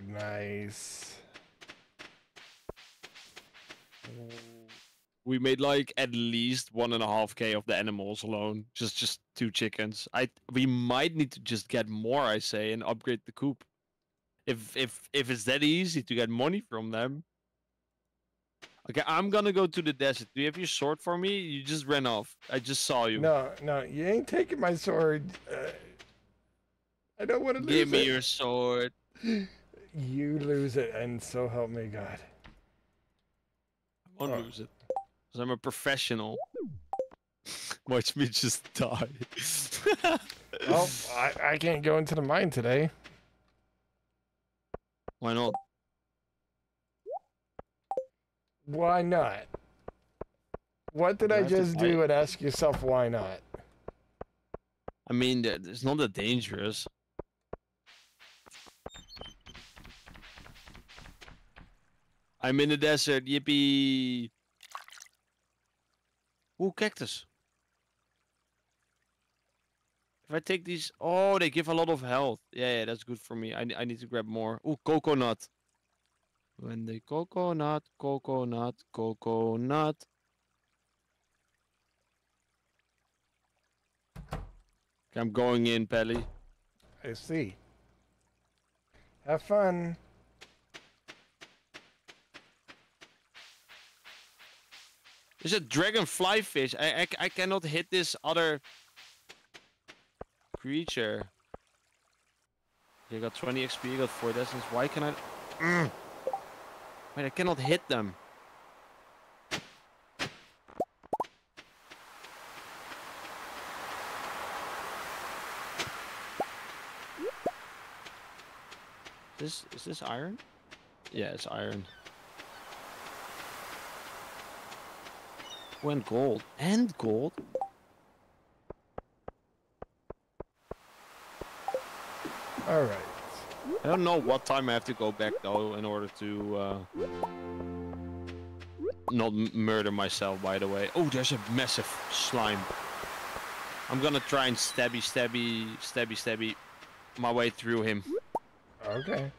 Nice. We made like at least one and a half k of the animals alone. Just just two chickens. I we might need to just get more. I say and upgrade the coop. If if if it's that easy to get money from them. Okay, I'm gonna go to the desert. Do you have your sword for me? You just ran off. I just saw you. No, no, you ain't taking my sword. Uh, I don't want to lose Give me it. your sword. You lose it, and so help me God. I won't Oh. lose it. Because I'm a professional. Watch me just die. Well, I, I can't go into the mine today. Why not? Why not? What did You I just do and ask yourself why not? I mean, it's not that dangerous. I'm in the desert. Yippee! Ooh, cactus. If I take these, oh, they give a lot of health. Yeah, yeah, that's good for me. I, I need to grab more. Oh, coconut. When the coconut, coconut, coconut. I'm going in, Pally. I see. Have fun. There's a dragonfly fish. I, I, I cannot hit this other creature. You got 20 XP, you got 4 distance. Why can I... Mm. Wait, I cannot hit them. This is this iron? Yeah, it's iron. When gold and gold. All right. I don't know what time I have to go back though in order to uh, not m- murder myself. By the way. Oh, there's a massive slime. I'm gonna try and stabby, stabby, stabby, stabby my way through him. Okay.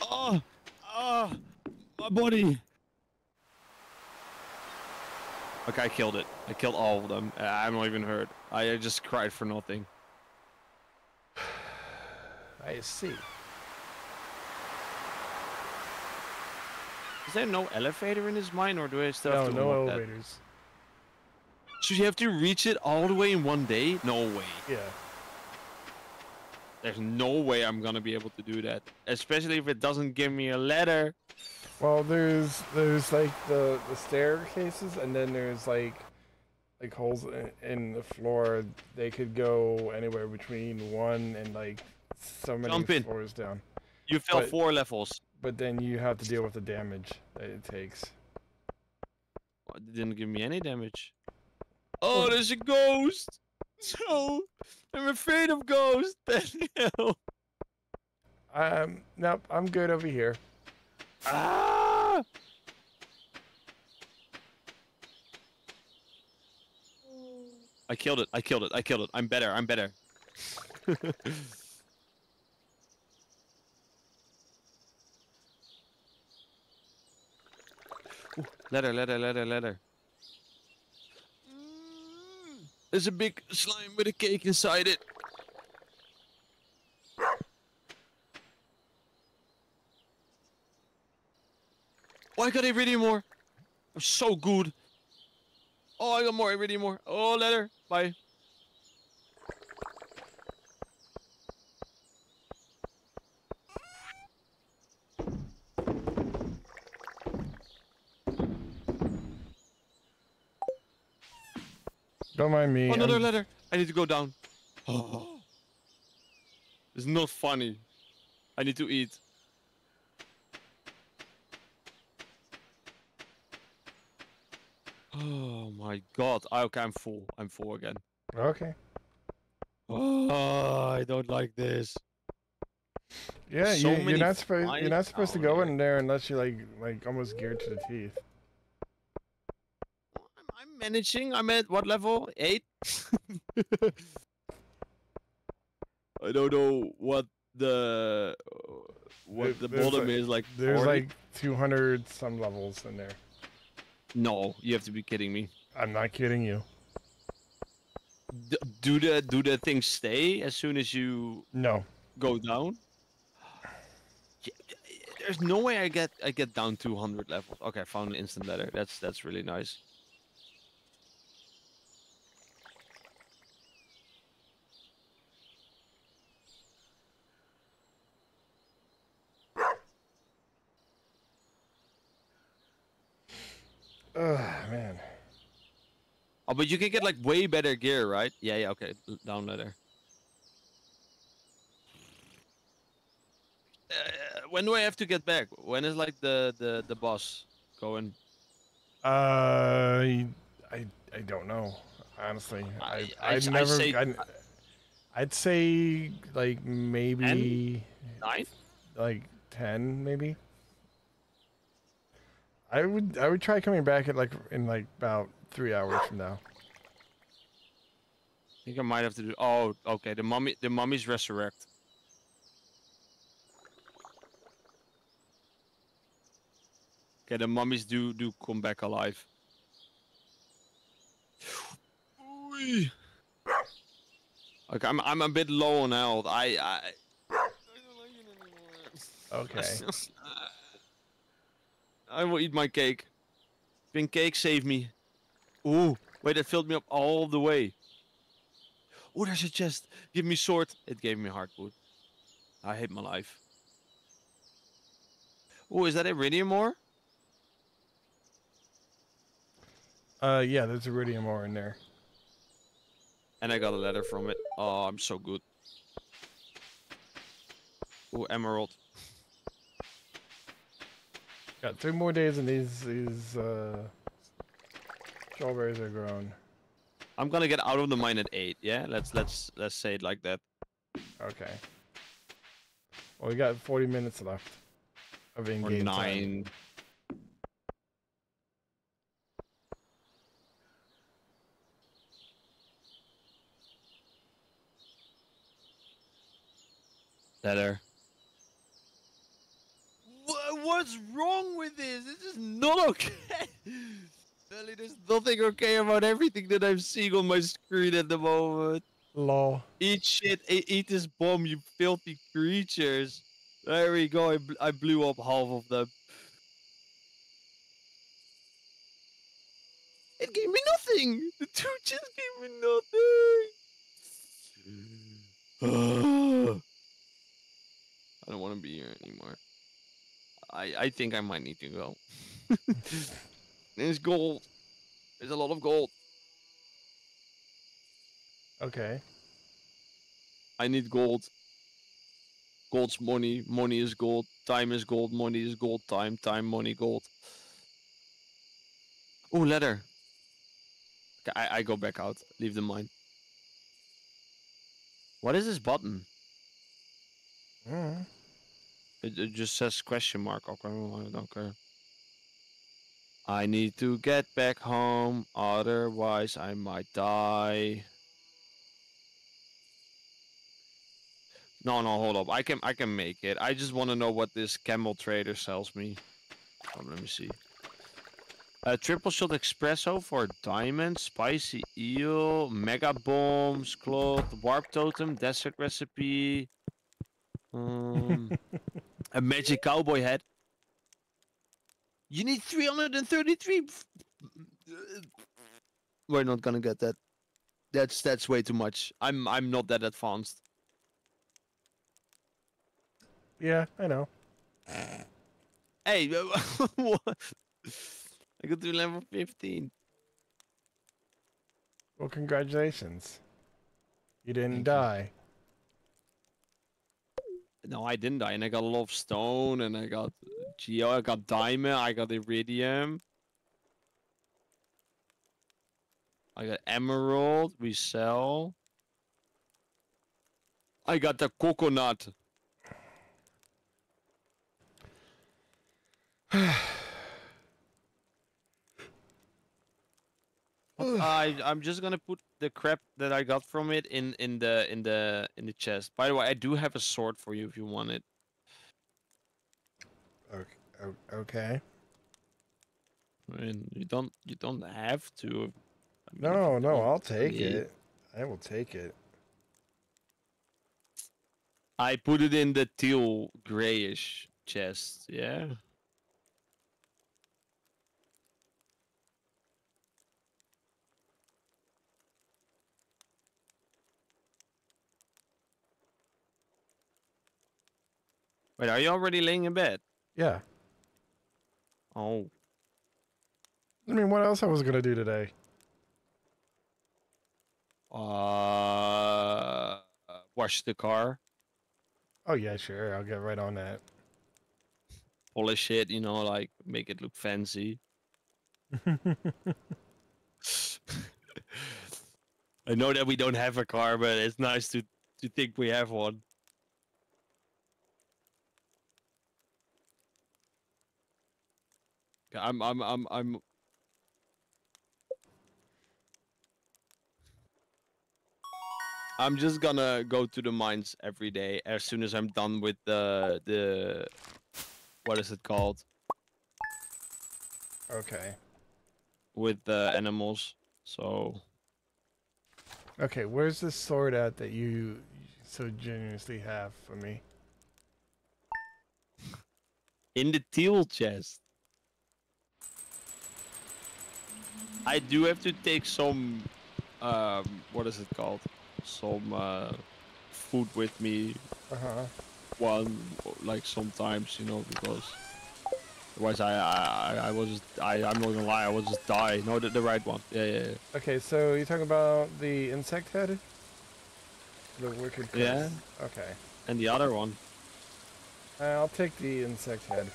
Oh, oh, my body. Okay, I killed it. I killed all of them. I'm not even hurt. I just cried for nothing. I see. Is there no elevator in his mine, or do I still No, have to do that? no unlock that? elevators. So you have to reach it all the way in one day? No way. Yeah. There's no way I'm gonna be able to do that. Especially if it doesn't give me a letter. Well, there's there's like the the staircases, and then there's like like holes in, in the floor. They could go anywhere between one and like so many Jump in. floors down. You fell But- four levels. But then you have to deal with the damage that it takes. Oh, It didn't give me any damage. Oh, there's a ghost! No! I'm afraid of ghosts! Hell? Um, nope, I'm good over here. Ah! I killed it. I killed it. I killed it. I'm better. I'm better. Letter, letter, letter, letter. Mm, There's a big slime with a cake inside it. Oh, I got iridium ore. I'm so good. Oh, I got more iridium ore. Oh, letter. Bye. Don't mind me. Oh, another I'm- letter. I need to go down. Oh. It's not funny. I need to eat. Oh my god. Ah, Okay, I'm full. I'm full again. Okay. Oh, I don't like this. Yeah, So you, you're not supposed you're not supposed to go in there unless you're like like almost geared to the teeth. I'm, I'm managing. I'm at what level? Eight. I don't know what the what There- the bottom like- is like. There's 40? like 200 some levels in there. No, you have to be kidding me. I'm not kidding you. D- do the do the things stay as soon as you No. go down? There's no way I get I get down 200 levels. Okay, I found an instant letter. That's that's really nice. Ugh, man. Oh, but you can get like way better gear, right? Yeah, yeah. Okay, down letter. Uh, when do I have to get back? When is like the the the boss going? Uh, I I, I don't know. Honestly, I- I, I I'd s- I never. say- I'd, I'd say like maybe Nine? like ten, maybe. I would I would try coming back at like in like about three hours from now. I think I might have to do. Oh, okay. The mummy, the mummies resurrect. Okay, the mummies do do come back alive. Okay, I'm I'm a bit low on health. I I. I don't like it anymore. Okay. I will eat my cake. Pink cake, save me. Ooh, wait, it filled me up all the way. Oh, there's a chest. Give me sword. It gave me hardwood. I hate my life. Oh, is that iridium ore? Uh, yeah, there's iridium ore in there. And I got a letter from it. Oh, I'm so good. Oh, emerald. Got three more days and these these uh strawberries are grown. I'm gonna get out of the mine at eight. Yeah, let's let's let's say it like that. Okay. Well, we got 40 minutes left of Or in-game nine. Letter. What, what's wrong with this? This is not okay. Pally, there's nothing okay about everything that I'm seeing on my screen at the moment. Lol. Eat shit, eat this bomb, you filthy creatures. There we go, I, bl- I blew up half of them. It gave me nothing! The two just gave me nothing! I don't want to be here anymore. I, I think I might need to go. There's gold. There's a lot of gold. Okay. I need gold. Gold's money. Money is gold. Time is gold. Money is gold. Time. Time. Money. Gold. Oh, leather. Okay, I, I go back out. Leave the mine. What is this button? Mm. It, it just says question mark. Okay, I don't care. I need to get back home, otherwise I might die. No, no, hold up. I can I can make it. I just want to know what this camel trader sells me. On, let me see. A triple shot espresso for diamond, spicy eel, mega bombs, cloth, warp totem, desert recipe. Um, a magic cowboy hat. You need 333. We're not gonna get that. That's that's way too much. I'm I'm not that advanced. Yeah, I know. Hey, what? I got to level 15. Well, congratulations. You didn't Thank you. No, I didn't die, and I got a lot of stone, and I got geo, I got diamond, I got iridium, I got emerald. We sell. I got the coconut. I I'm just gonna put the crap that I got from it in in the in the in the chest. By the way, I do have a sword for you if you want it. Okay. Okay. I mean, you don't you don't have to. I mean, No, no, I'll take need- it. I will take it. I put it in the teal grayish chest. Yeah. Wait, are you already laying in bed? Yeah. Oh. I mean, what else I was gonna do today? Uh, wash the car, Oh yeah, sure. I'll get right on that. polish it, you know, like make it look fancy. I know that we don't have a car, but it's nice to to think we have one. I'm I'm I'm I'm I'm just gonna go to the mines every day as soon as I'm done with the the what is it called Okay. with the animals. So Okay, where's the sword at that you so generously have for me? in the teal chest. I do have to take some um what is it called? Some uh food with me Uh huh. one like sometimes, you know, because otherwise I I I, will just I I'm not gonna lie, I was just die. No the, the right one. Yeah, yeah, yeah. Okay, so you're talking about the insect head? The Wicked Kris. Yeah. Okay. And the other one. Uh, I'll take the insect head.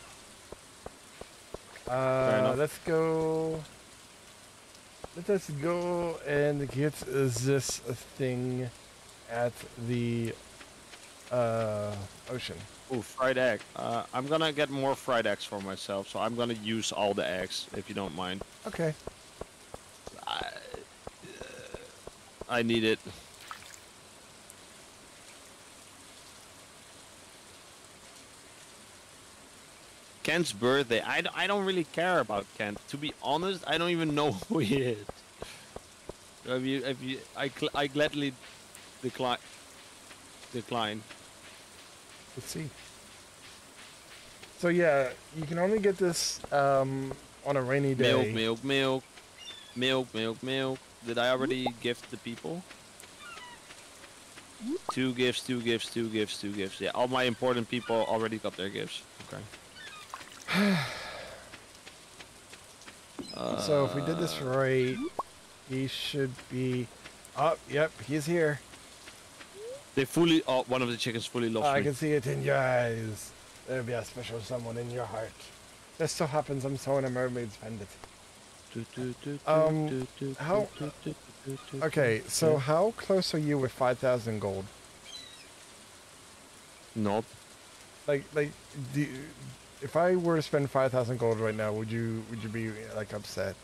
Uh, let's go. Let us go and get this thing at the uh, ocean. Oh, fried egg. Uh, I'm gonna get more fried eggs for myself, so I'm gonna use all the eggs if you don't mind. Okay. I, I need it. Kent's birthday. I, d- I don't really care about Kent. To be honest, I don't even know who he is. If you, if you, I, cl- I gladly decline. Decline. Let's see. So yeah, you can only get this um, on a rainy day. Milk, milk, milk, milk, milk, milk. Did I already gift the people? Two gifts, two gifts, two gifts, two gifts. Yeah, all my important people already got their gifts. Okay. So if we did this right, he should be. Oh, yep, he's here. They fully. Oh, one of the chickens fully lost I can see it in your eyes. There'll be a special someone in your heart. This so happens I'm sewing a mermaid's pendant. Um, how- Okay, so how close are you with 5,000 gold? Not. Like, like, do if I were to spend 5,000 gold right now, would you would you be like upset?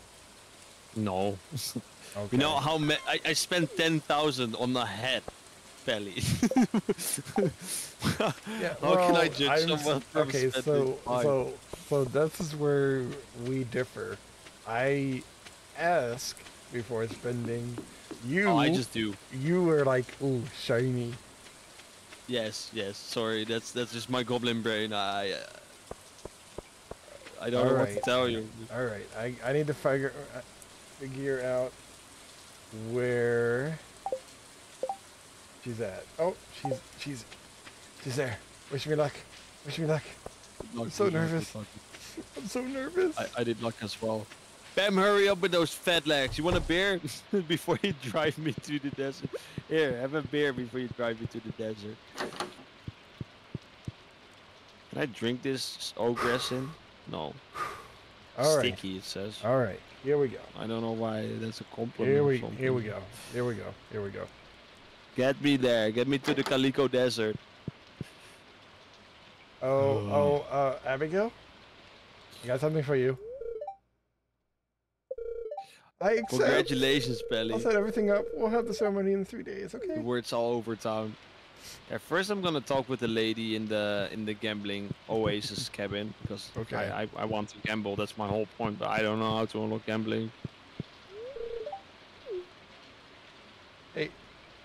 No. Okay. You know how ma- I, I spent ten thousand on the head, Pally. Yeah, How can I judge I'm someone from Okay, so five? so so this is where we differ. I ask before spending. You Oh, I just do. you were like, ooh, shiny. Yes, yes. Sorry, that's that's just my goblin brain. I uh, I don't know what to Alright. tell you. All right, I I need to figure uh, figure out where she's at. Oh, she's she's she's there. Wish me luck. Wish me luck. Luck, so good luck, nervous. I'm so nervous. I, I did luck as well. Bam, hurry up with those fat legs. You want a beer before you drive me to the desert? Here, have a beer before you drive me to the desert. Can I drink this ogress in? No. All right. Sticky, it says. All right. Here we go. I don't know why that's a compliment. Here we here we go. Here we go. Here we go. Get me there. Get me to the Calico Desert. Oh, oh, uh, Abigail? I got something for you. I accept. Congratulations, Pally. I'll set everything up. We'll have the ceremony in three days, okay? The words all over town. Yeah, first I'm gonna talk with the lady in the in the gambling oasis cabin because Okay. I, I I want to gamble. That's my whole point, but I don't know how to unlock gambling. Hey,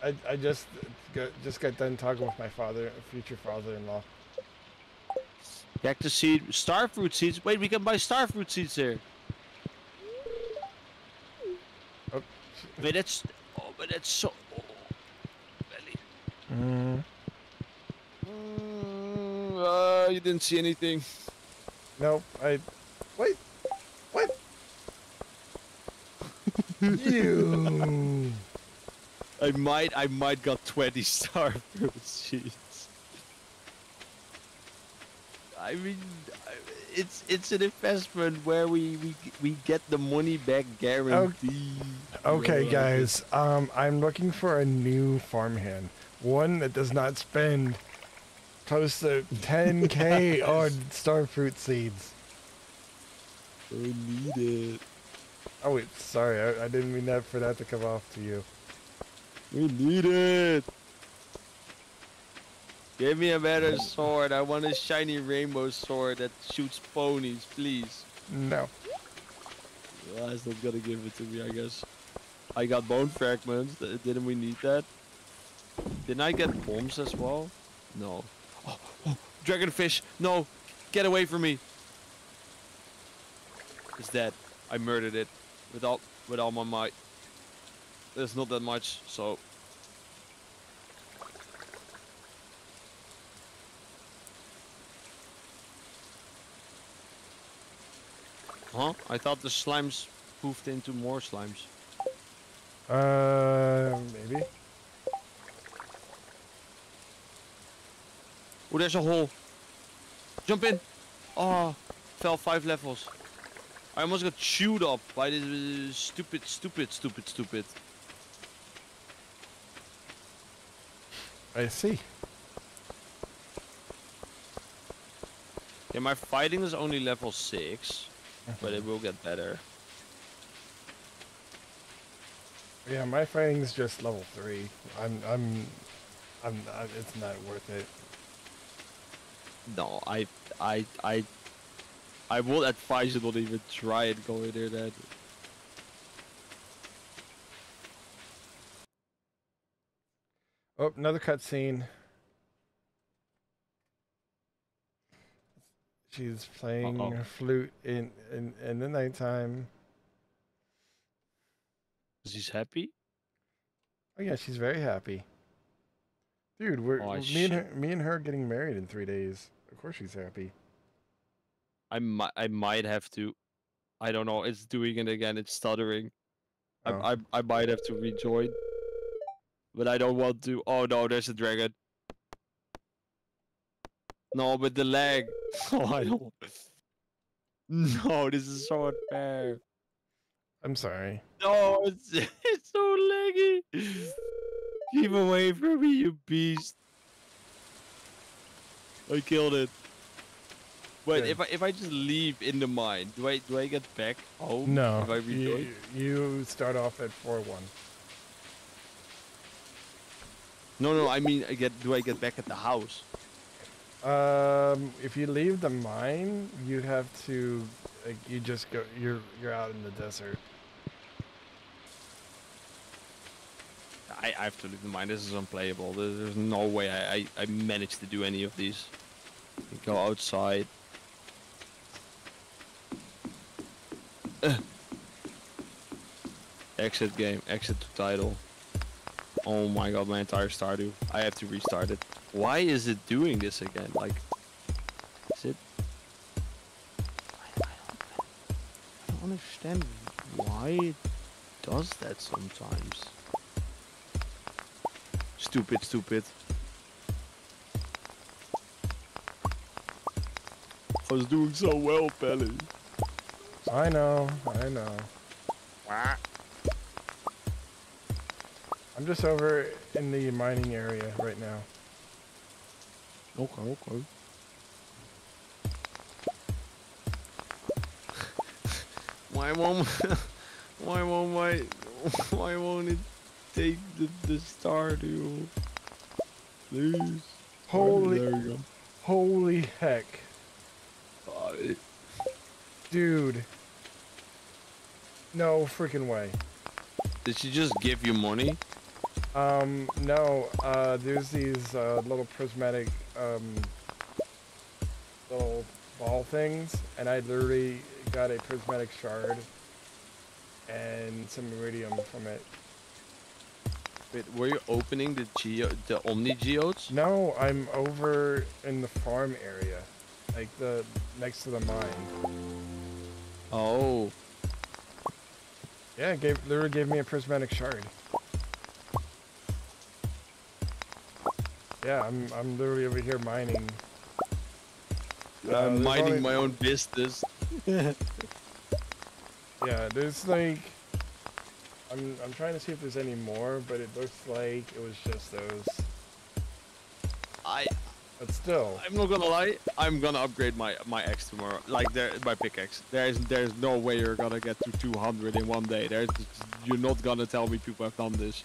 I, I just got, just got done talking with my father, future father-in-law. Cactus seed, starfruit seeds. Wait, we can buy starfruit seeds here. Oh, Wait, that's oh, but that's so. Pally. Mm, Mm, uh, you didn't see anything. nope. I. Wait. What? you. I might, I might got 20 starfruit seeds. I mean, it's it's an investment where we we we get the money back guaranteed. Okay, Yeah. guys. Um, I'm looking for a new farmhand. One that does not spend close to 10k on starfruit seeds. I need it. Oh wait, sorry, I, I didn't mean that for that to come off to you. We need it. Give me a better sword. I want a shiny rainbow sword that shoots ponies, please. No. Well, that's not gonna give it to me, I guess. I got bone fragments. Didn't we need that? Didn't I get bombs as well? No. Oh, oh, dragonfish! No! Get away from me! It's dead. I murdered it with all with all my might. There's not that much, so Huh? I thought the slimes poofed into more slimes. Uh, maybe. Oh, there's a hole. Jump in. Oh, fell five levels. I almost got chewed up by this uh, stupid, stupid, stupid, stupid. I see. Yeah, my fighting is only level six, but it will get better. Yeah, my fighting's just level three. I'm, I'm, I'm. I, it's not worth it. No, I, I, I, I will advise you not even try it going there. then. Oh, another cutscene. She's playing her flute in, in in the nighttime. he's happy. Oh yeah, she's very happy. Dude, we're Oh, me shit. and her, me and her are getting married in three days. Of course she's happy. I might, I might have to. I don't know. It's doing it again. It's stuttering. Oh. I, I, I might have to rejoin. But I don't want to. Oh no, there's a dragon. No, but the lag. Oh, I don't. No, this is so unfair. I'm sorry. No, it's, it's so laggy. Keep away from me, you beast. I killed it. Wait, Good. if I if I just leave in the mine, do I do I get back home? No, If I you, you start off at four one. No, no, I mean, I get. Do I get back at the house? Um, if you leave the mine, you have to, like, you just go. You're you're out in the desert. I, have to leave the mine. This is unplayable. There- There's no way I, I, I managed to do any of these. Go outside. Ugh. Exit game. Exit to title. Oh my god, my entire Stardew. I have to restart it. Why is it doing this again? Like, is it? I, I don't understand why it does that sometimes. Stupid, stupid. I was doing so well, Pally. I know, I know. I'm just over in the mining area right now. Okay, okay. why won't why won't my why won't it take the, the Stardew? Please. Holy, there we go. holy heck, Uh, it- dude! No freaking way. did she just give you money? Um, no. Uh, there's these uh, little prismatic um, little ball things, and I literally got a prismatic shard and some iridium from it. Wait, were you opening the geo the Omni geodes? No, I'm over in the farm area, like the next to the mine. Oh. Yeah, it gave literally gave me a prismatic shard. Yeah, I'm I'm literally over here mining. Uh, I'm there's minding only- my own business. Yeah, there's like I'm I'm trying to see if there's any more, but it looks like it was just those. I But still, I'm not gonna lie. I'm gonna upgrade my my axe tomorrow. Like there, my pickaxe. There's there's no way you're gonna get to 200 in one day. There's you're not gonna tell me people have done this.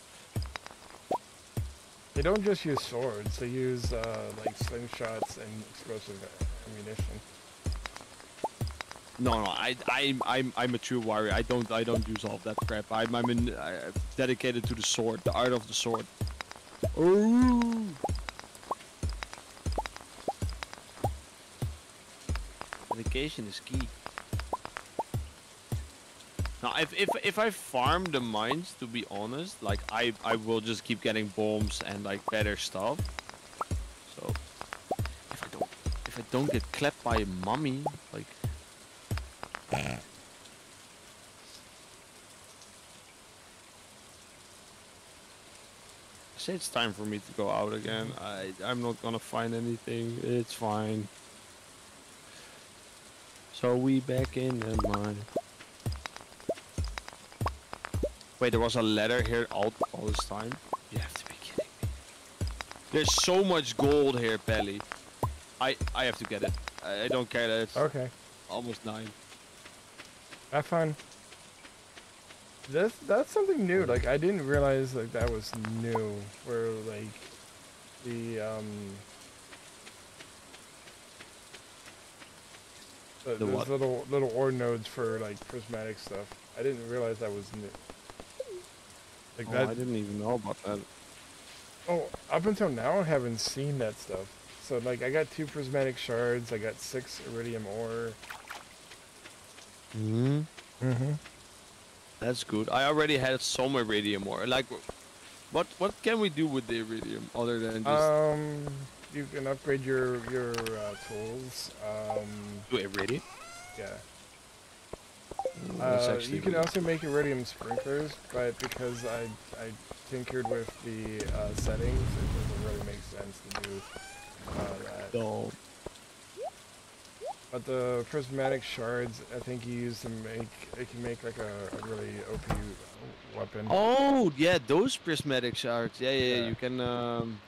they don't just use swords. They use uh, like slingshots and explosive ammunition. No, no. I I I'm I'm a true warrior. I don't I don't use all that crap. I'm I'm in, uh, dedicated to the sword, the art of the sword. Ooh. Dedication is key. Now, if, if if I farm the mines, to be honest, like I I will just keep getting bombs and like better stuff. So if I don't if I don't get clapped by a mummy, like Actually, it's time for me to go out again. Mm-hmm. I, I'm not gonna find anything. It's fine. So we back in the mine. Wait, there was a letter here all, all this time? You have to be kidding me. There's so much gold here, Pally. I, I have to get it. I, I don't care that it's okay. almost 9. I find that's that's something new. Like I didn't realize like that was new. Where like the um the, the those little little ore nodes for like prismatic stuff. I didn't realize that was new. Like oh, that. I didn't even know about that. Oh, up until now I haven't seen that stuff. So like I got two prismatic shards. I got six iridium ore. Mm-hmm. Mm-hmm. That's good. I already had some iridium ore. Like, what what can we do with the iridium other than just Um, you can upgrade your your uh, tools. Um, do iridium? yeah. Mm, Uh, you can also make iridium sprinklers, but because I I tinkered with the uh, settings, it doesn't really make sense to do uh, that. No. But the prismatic shards, I think you use to make it can make like a, a really OP weapon. Oh yeah, those prismatic shards. Yeah, yeah, Yeah. You can um.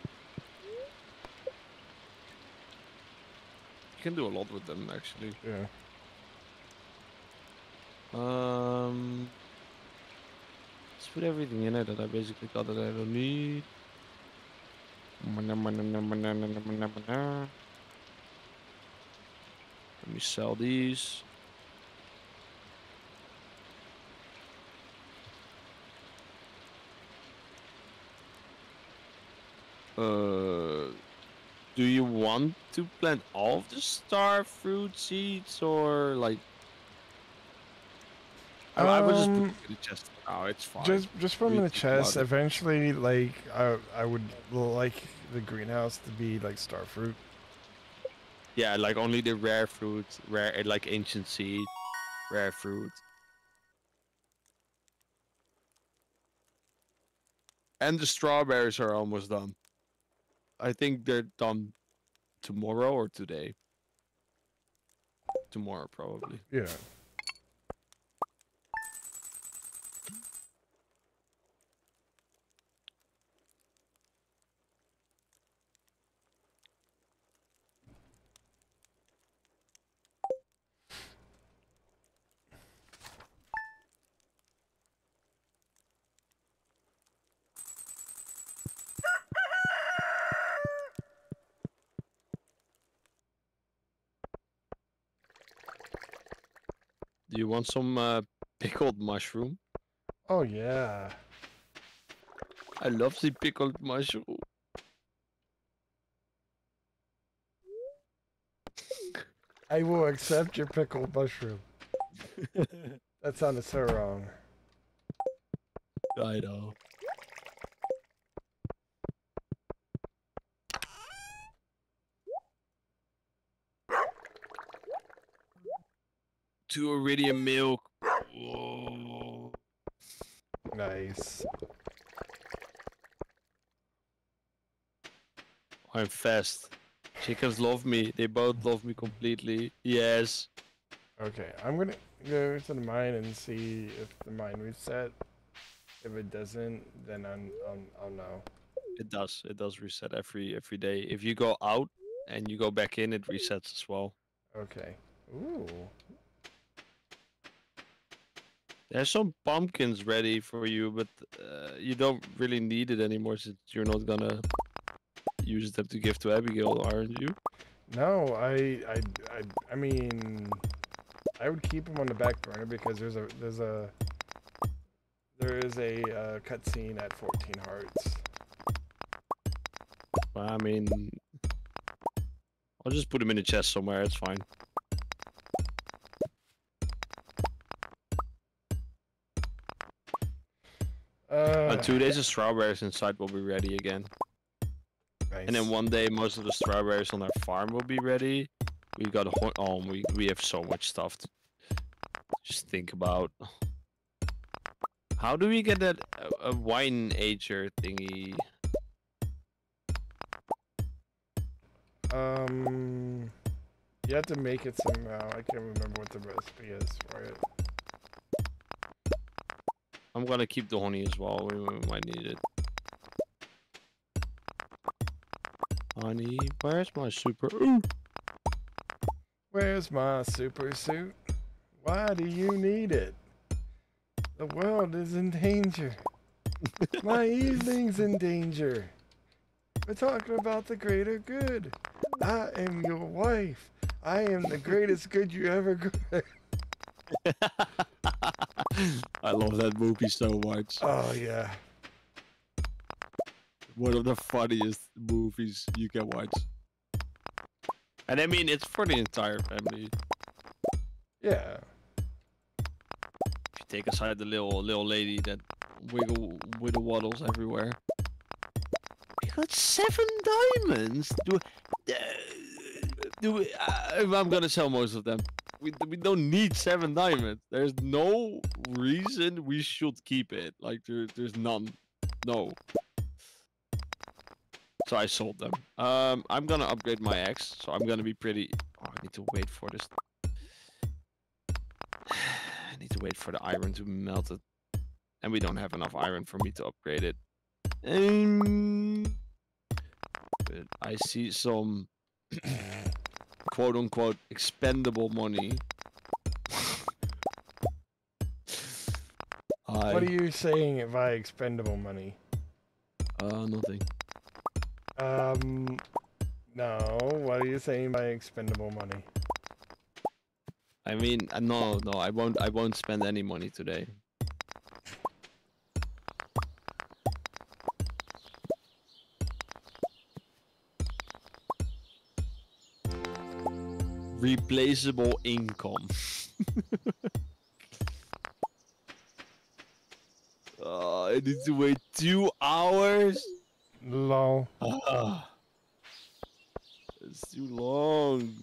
You can do a lot with them actually. Yeah. Um. Let's put everything in it that I basically got that I don't need. Let me sell these. Uh, do you want to plant all of the star fruit seeds or like? I, I would just put Um, it in the chest. Oh, it's fine. Just just from the chest, eventually, like I I would like the greenhouse to be like star fruit. Yeah, like only the rare fruit, rare eh, like ancient seed, rare fruit. And the strawberries are almost done. I think they're done tomorrow or today. Tomorrow probably. Yeah. Do you want some uh, pickled mushroom? Oh yeah. I love the pickled mushroom. I will accept your pickled mushroom. That sounded so wrong. I know. Two iridium milk. Whoa. Nice. I'm fast. Chickens love me. They both love me completely. Yes. Okay, I'm gonna go to the mine and see if the mine reset. If it doesn't, then I'm, I'm I'll know. It does. It does reset every every day. If you go out and you go back in, it resets as well. Okay. Ooh. There's some pumpkins ready for you, but uh, you don't really need it anymore since you're not gonna use them to give to Abigail, aren't you? No, I, I, I, I mean, I would keep them on the back burner because there's a, there's a, there is a uh, cutscene at 14 hearts. I mean, I'll just put them in the chest somewhere. It's fine. In two days, the strawberries inside will be ready again. nice. And then one day, most of the strawberries on our farm will be ready. We got a oh, we we have so much stuff to just think about. How do we get that uh, a wine ager thingy? Um, you have to make it somehow. I can't remember what the recipe is for it. I'm gonna keep the honey as well. We, we might need it. Honey, where's my super? Ooh. Where's my super suit? Why do you need it? The world is in danger. my evening's in danger. We're talking about the greater good. I am your wife. I am the greatest good you ever. I love that movie so much. Oh yeah. One of the funniest movies you can watch. And I mean, it's for the entire family. Yeah. If you take aside the little little lady that wiggle wiggle waddles everywhere. We got seven diamonds. Do, uh, do we, uh, I'm gonna sell most of them. We we don't need seven diamonds. There's no reason we should keep it. Like there, there's none. No. So I sold them. Um, I'm gonna upgrade my axe. So I'm gonna be pretty. Oh, I need to wait for this. I need to wait for the iron to melt it. And we don't have enough iron for me to upgrade it. Um, but I see some quote unquote expendable money. I, What are you saying by expendable money? uh, nothing. Um, no. What are you saying by expendable money? I mean, uh, no, no, I won't. I won't spend any money today. Replaceable income. oh, I need to wait two hours. Lol. Ah, it's too long.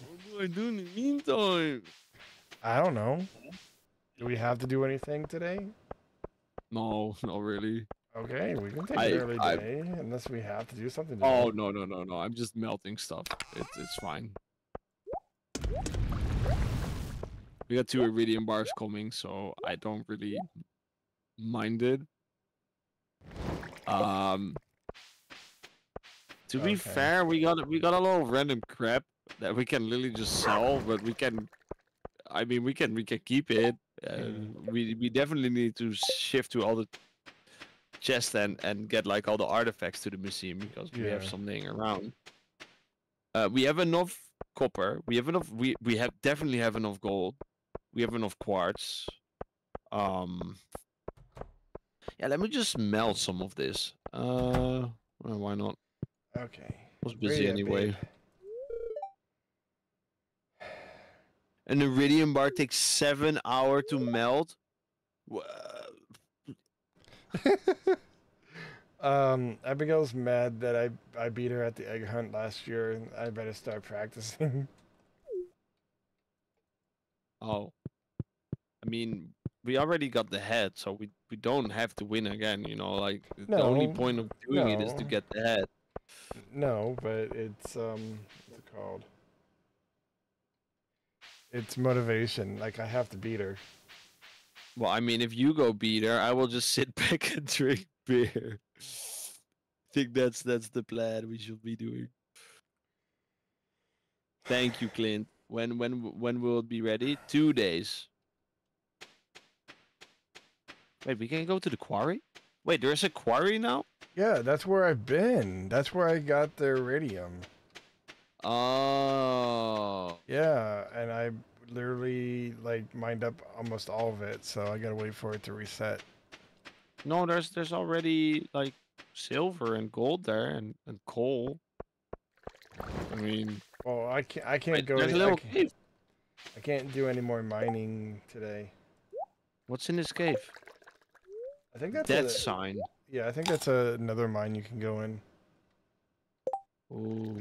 What do I do in the meantime? I don't know. Do we have to do anything today? No, not really. Okay, we can take I- an early I- day unless we have to do something. Oh no no no no! I'm just melting stuff. It's it's fine. We got two iridium bars coming, so I don't really mind it. Um, to be Okay. fair, we got we got a lot of random crap that we can literally just sell, but we can. I mean, we can we can keep it. Uh, Mm. we we definitely need to shift to all the chests and and get like all the artifacts to the museum because we have something around. Uh, we have enough copper. We have enough. We we have definitely have enough gold. We have enough quartz. Um. Yeah, let me just melt some of this. Uh, well, why not? Okay. I was busy anyway. babe? An iridium bar takes seven hour to melt. Um, Abigail's mad that I I beat her at the egg hunt last year, and I better start practicing. Oh, I mean, we already got the head, so we we don't have to win again. You know, like the only point of doing it is to get the head. no, but it's um, what's it called? It's motivation. Like I have to beat her. Well, I mean, if you go beat her, I will just sit back and drink beer. I think that's that's the plan we should be doing. Thank you, Clint. When when when will it be ready? Two days. Wait, we can go to the quarry? Wait, there's a quarry now? Yeah, that's where I've been. That's where I got the iridium. Oh. Yeah, and I literally like mined up almost all of it, so I gotta wait for it to reset. No, there's there's already like silver and gold there and, and coal. I mean, Well, I can't. I can't wait, go. there's a any- I, little can't, cave. I can't do any more mining today. What's in this cave? I think that's Death a, sign. yeah. I think that's a, another mine you can go in. Ooh.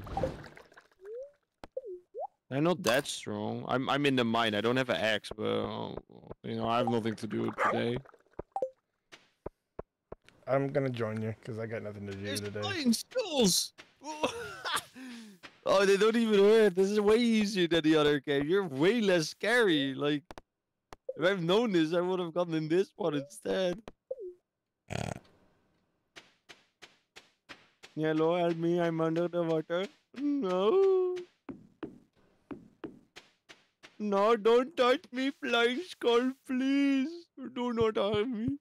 I'm not that strong. I'm I'm in the mine. I don't have an axe, but uh, you know I have nothing to do today. I'm gonna join you because I got nothing to do There's today. flying skulls. Oh, they don't even hurt. This is way easier than the other game. You're way less scary. Like, if I've known this, I would have gotten in this one instead. Hello, help me. I'm under the water. No. No, don't touch me, flying skull, please. Do not harm me.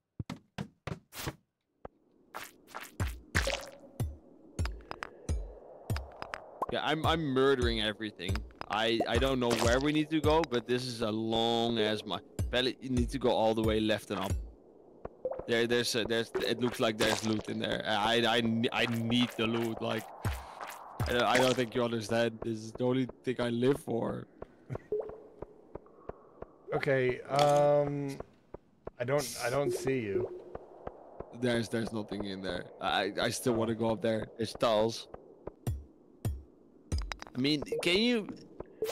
Yeah, I'm I'm murdering everything. I I don't know where we need to go, but this is a long as my Pally, you need to go all the way left and up. There, there's a, there's. It looks like there's loot in there. I I I need the loot. Like, I I don't think you understand. This is the only thing I live for. Okay. Um, I don't. I don't see you. There's there's nothing in there. I I still want to go up there. There's stalls. I mean, can you?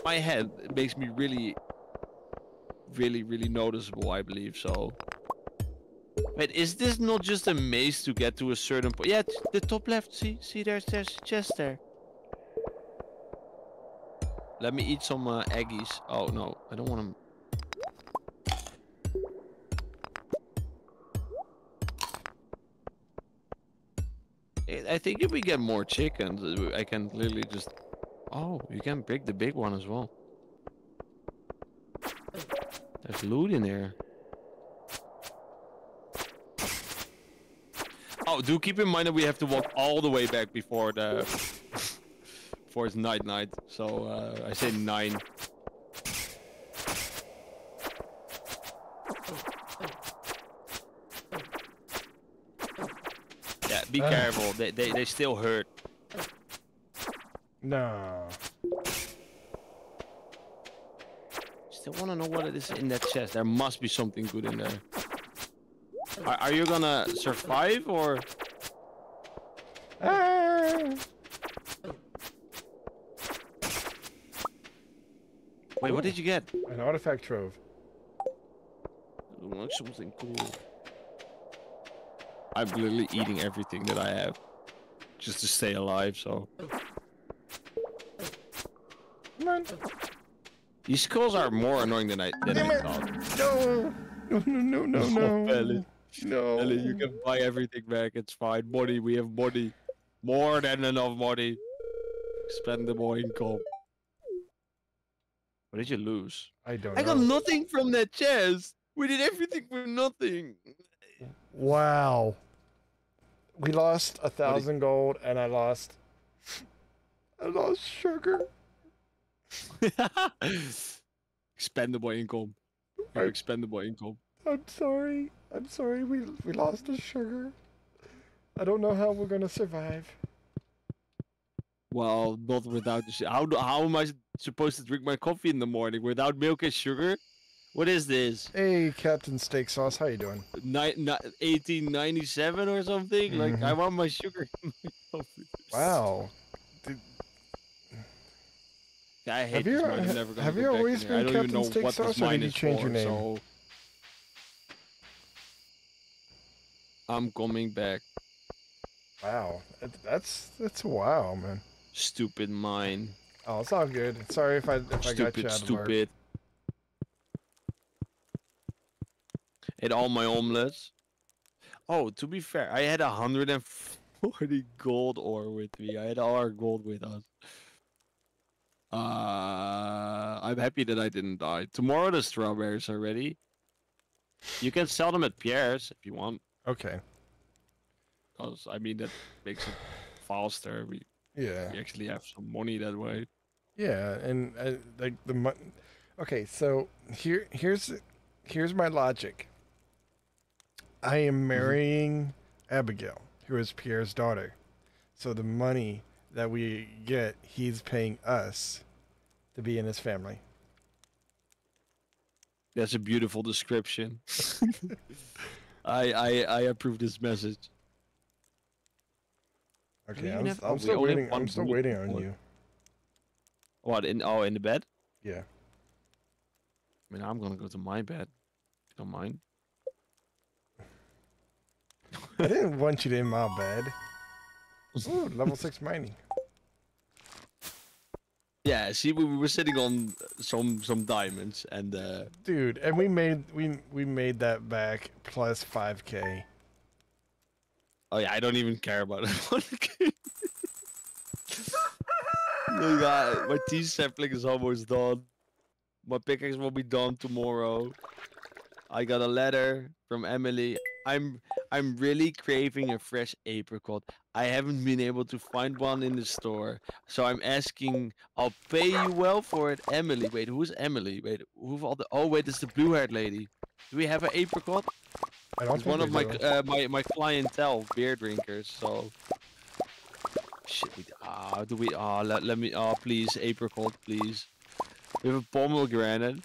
My head makes me really, really, really noticeable. I believe so. Wait, is this not just a maze to get to a certain point? Yeah, the top left. See, see, there's there's a chest there. Let me eat some uh, eggies. Oh no, I don't want them. I- I think if we get more chickens, uh, I can literally just. Oh, you can break the big one as well. There's loot in there. Oh, do keep in mind that we have to walk all the way back before the before it's night night. So uh, I say nine. Yeah, be Ah. careful. They, they they still hurt. No. Still want to know what it is in that chest. There must be something good in there. Are, are you gonna survive or? Ah! Wait, what did you get? An artifact trove. Like something cool. I'm literally eating everything that I have, just to stay alive. So Come these skulls are more annoying than I than Damn I it. thought. No. No. No. No. No. No. Pally. No. Ellie, you can buy everything back. It's fine. Money, we have money, more than enough money. Spendable income. What did you lose? I don't I got nothing from that chest. We did everything for nothing. Wow. We lost a thousand gold, and I lost. I lost sugar. expendable income. You have I- expendable income. I'm sorry. I'm sorry. We we lost the sugar. I don't know how we're gonna survive. Well, not without the how do, how am I supposed to drink my coffee in the morning without milk and sugar? What is this? Hey, Captain Steak Sauce, how you doing? Ni- ni- 1897 or something? Like mm-hmm. I want my sugar in my coffee. Wow. I hate Have this you- mine. I'm never gonna have go you back in always here. I been don't even Captain know Steak what Sauce, this or did mine you is change your name? So I'm coming back. Wow. That- That's that's wow, man. Stupid mine. Oh, it's all good. Sorry if I if I got you Stupid, out of stupid. Ate all my omelets. Oh, to be fair, I had 140 gold ore with me. I had all our gold with us. Uh, I'm happy that I didn't die. Tomorrow the strawberries are ready. You can sell them at Pierre's if you want, Okay. because I mean that makes it faster. We, Yeah. we actually have some money that way. Yeah, and uh, like the money. Okay, so here here's here's my logic. I am marrying Abigail, who is Pierre's daughter. So the money that we get, he's paying us to be in his family. That's a beautiful description. I I I approve this message. Okay, I'm, have- I'm we still waiting. I'm still waiting on you. What in oh in the bed? Yeah. I mean I'm gonna go to my bed. If you don't mind. I didn't want you in my bed. Ooh, level six mining. Yeah, see, we we were sitting on some some diamonds, and uh, Dude, and we made we we made that back plus five k. oh yeah, I don't even care about it. Look, my tea sapling is almost done. My pickaxe will be done tomorrow. I got a letter from Emily. I'm I'm really craving a fresh apricot. I haven't been able to find one in the store, so I'm asking. I'll pay you well for it, Emily. Wait, who's Emily? Wait, who all the? Oh wait, it's the blue-haired lady. Do we have an apricot? I don't It's one of my uh, my my clientele, beer drinkers. So shit. We, ah, do we? Ah, let let me. Ah, please, apricot, please. We have a pomegranate.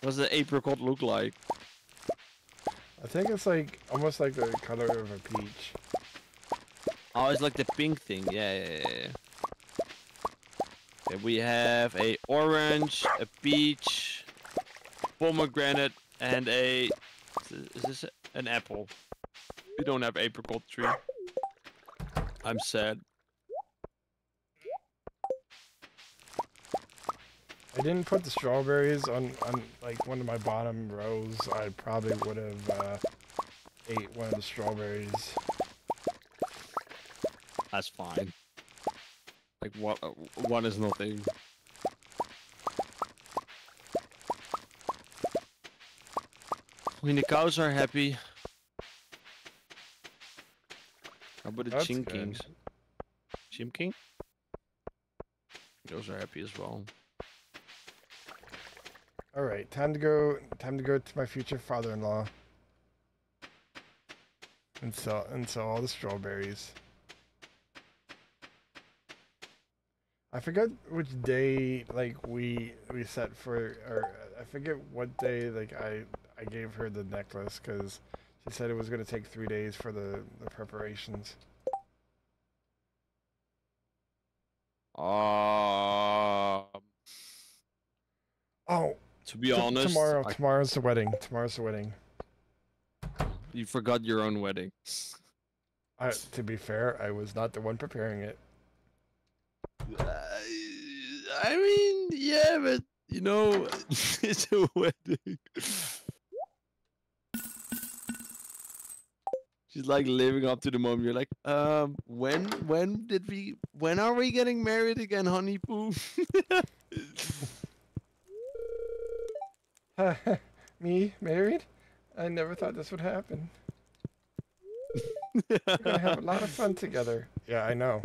What does the apricot look like? I think it's like almost like the color of a peach. Oh, it's like the pink thing. Yeah, yeah, yeah. Okay, we have a orange, a peach, pomegranate, and a. Is this an apple? We don't have apricot tree. I'm sad. I didn't put the strawberries on, on like one of my bottom rows. I probably would have uh, ate one of the strawberries. That's fine. Like what? uh, One is nothing. I mean, the cows are happy. How about the That's Chin good. Kings? Chim King? Those are happy as well. All right, time to go. Time to go to my future father-in-law and sell and sell all the strawberries. I forget which day like we we set for or I forget what day like I I gave her the necklace because she said it was gonna take three days for the the preparations. Um, Oh, to be honest, tomorrow I- tomorrow's the wedding. Tomorrow's the wedding. you forgot your own wedding. I, to be fair, I was not the one preparing it. I mean, yeah, but you know, it's a wedding. She's like living up to the moment. You're like, um, when, when did we, when are we getting married again, honey poo? Me married? I never thought this would happen. We're gonna have a lot of fun together. Yeah, I know.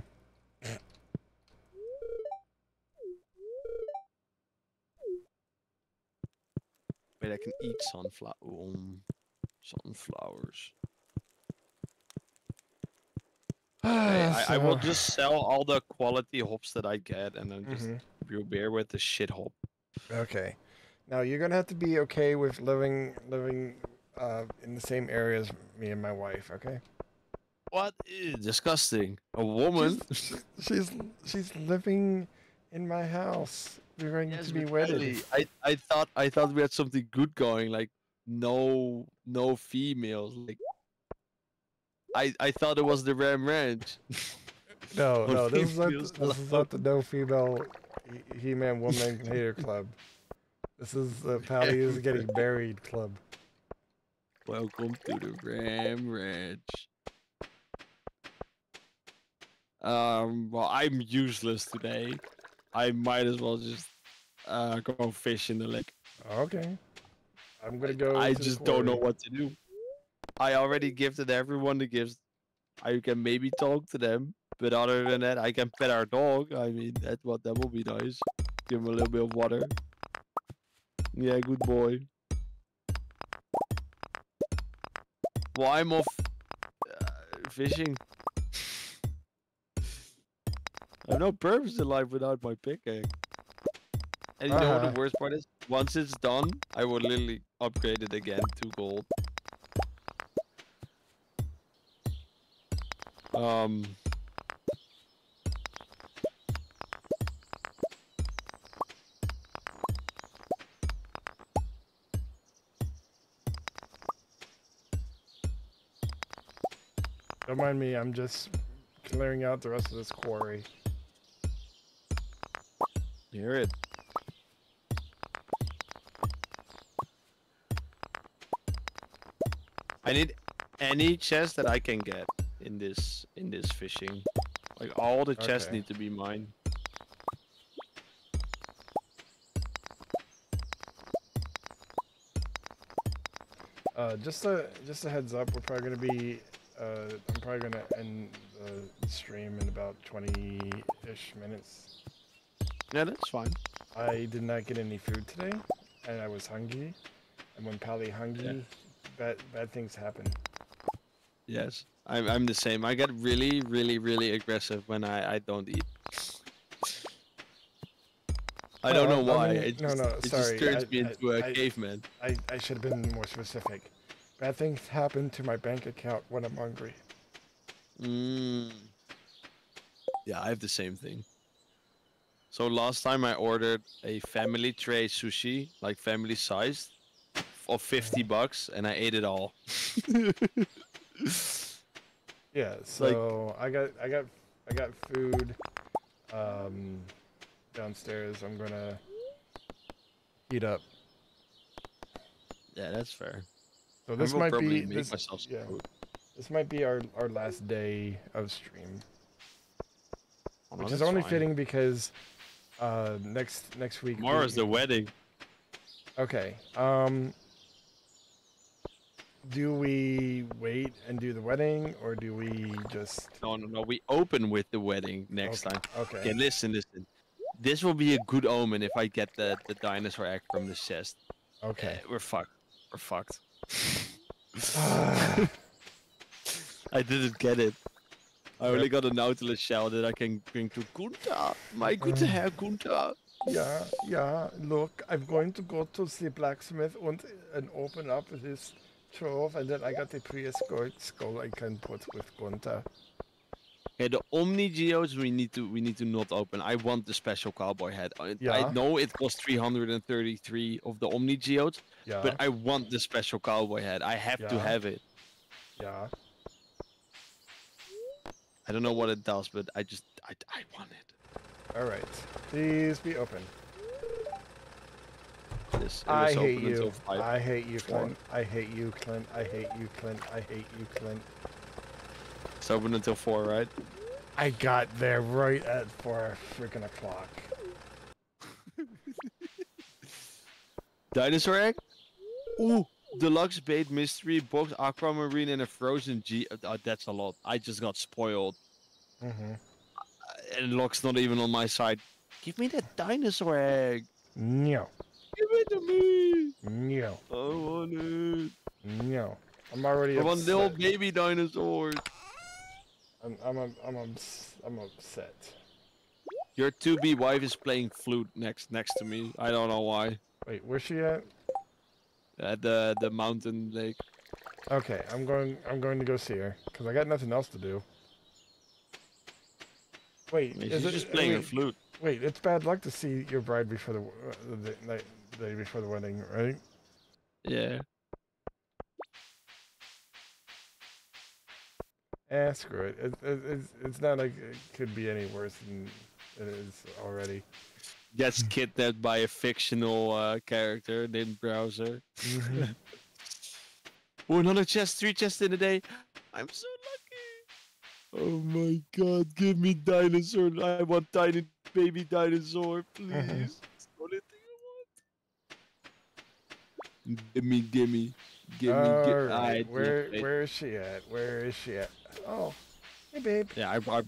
Wait, I can eat sunflower. Um, sunflowers. Hey, I, I will just sell all the quality hops that I get, and then just Mhm. brew beer with the shit hop. Okay. Now you're gonna have to be okay with living living uh, in the same area as me and my wife. Okay. What? Ew, disgusting. A woman. She's she's living in my house. We're going Yes, to be wedded. I, I thought I thought we had something good going, like no no females. Like I I thought it was the Ram Ranch. No, no, this is not this is not the no female He- He-Man Woman Hater Club. This is the Pally is getting married club. Welcome to the Ram Ranch. Um, well, I'm useless today. I might as well just uh, go fish in the lake. Okay. I'm gonna go. I just don't know what to do. I already gifted everyone the gifts. I can maybe talk to them, but other than that, I can pet our dog. I mean, that what that would be nice. Give him a little bit of water. Yeah, good boy. Well, I'm off uh, fishing. I have no purpose in life without my pickaxe. And you know what Uh-huh. the worst part is? Once it's done, I will literally upgrade it again to gold. Um. Don't mind me. I'm just clearing out the rest of this quarry. Hear it. I need any chest that I can get in this in this fishing. Like all the chests Okay. need to be mine. Uh, just a just a heads up. We're probably gonna be. Uh, I'm probably gonna end the stream in about 20-ish minutes. Yeah, that's fine. I did not get any food today, and I was hungry. And when Pally hungry, bad bad things happen. Yes, I'm I'm the same. I get really, really, really aggressive when I I don't eat. I don't know Well, I why. mean, it no, just, no, it sorry, just turns I- me I- into a I- caveman. I, I should have been more specific. Bad things happen to my bank account when I'm hungry. Mm. Yeah, I have the same thing. So last time I ordered a family tray sushi, like family sized, of 50 bucks, and I ate it all. Yeah, so I got I got I got food um downstairs. I'm gonna heat up. yeah, that's fair. So this might be this, yeah. food. this might be our our last day of stream, Oh, which is only fine. fitting because uh next next week. we- Tomorrow's the wedding. Okay. Um. Do we wait and do the wedding, or do we just? No, no, no. We open with the wedding next okay. time. Okay. Okay, listen, listen. This will be a good omen if I get the, the dinosaur egg from the chest. Okay. Eh, we're fucked. We're fucked. I didn't get it. I only got a Nautilus shell that I can bring to Gunther. My good Uh. Herr Gunther. yeah, yeah. Look, I'm going to go to the blacksmith and and open up his trove, and then I got the prehistoric skull I can put with Gunther. Okay, the Omni Geodes we need to we need to not open. I want the special cowboy head. I, Yeah. I know it costs 333 of the Omni Geodes, Yeah. but I want the special cowboy head. I have to have it. yeah. I don't know what it does, but I just I, I want it. All right. Please be open. This, I was hate open you. I hate you. Clint. I hate you, Clint. I hate you, Clint. I hate you, Clint. It's open until four, right? I got there right at four freaking o'clock. Dinosaur egg? Ooh, deluxe bait mystery box aquamarine and a frozen G. uh, that's a lot. I just got spoiled. Mm-hmm. And Locke's not even on my side. Give me that dinosaur egg. No, Give it to me. no, I want it. no. I'm already I want little upset. baby dinosaurs. I'm, I'm, I'm, I'm, ups- I'm upset. Your 2B wife is playing flute next next to me. I don't know why. Wait, where's she at? At the the mountain lake. Okay, I'm going. I'm going to go see her because I got nothing else to do. Wait, is it? just playing a flute. wait, it's bad luck to see your bride before the, uh, the night, the day before the wedding, right? Yeah. Eh, screw it. It, it. It's, it's not like it could be any worse than it is already. Gets kidnapped by a fictional uh, character named Bowser. Mhm. Oh, another chest, three chests in a day. I'm so Oh my god, give me dinosaur. I want tiny baby dinosaur, please. It's the only thing I want. Gimme, gimme. Gimme, All gi- right, where just- where is she at? Where is she at? Oh, hey babe. Yeah, I, I,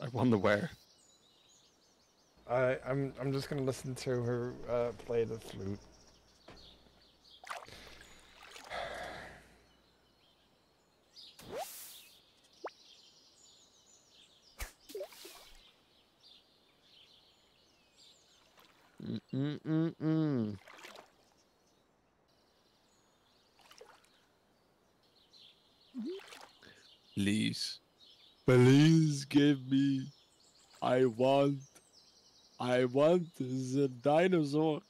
I wonder where. I I'm I'm just gonna listen to her uh, play the flute. Mm-mm-mm-mm. Please. Please give me. I want. I want the dinosaur.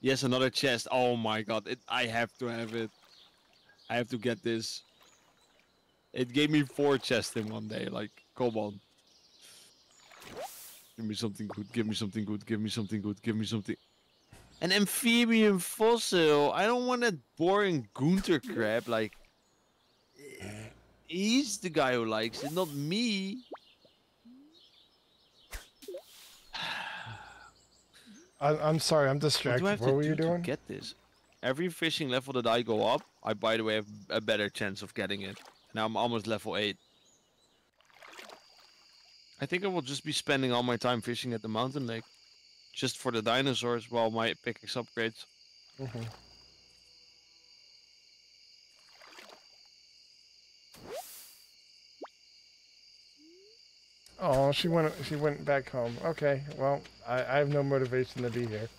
Yes, another chest. Oh my god. It, I have to have it. I have to get this. It gave me four chests in one day. Like, come on. Give me something good. Give me something good. Give me something good. Give me something. An amphibian fossil. I don't want that boring Gunther crap. Like, he's the guy who likes it, not me. I, I'm sorry, I'm What do I distracted. have What, to were do you to doing? get this? Every fishing level that I go up, I by the way have a better chance of getting it. Now I'm almost level eight. I think I will just be spending all my time fishing at the mountain lake, just for the dinosaurs while my pickaxe upgrades. Mhm. Oh, she went. She went back home. Okay, well, I, I have no motivation to be here.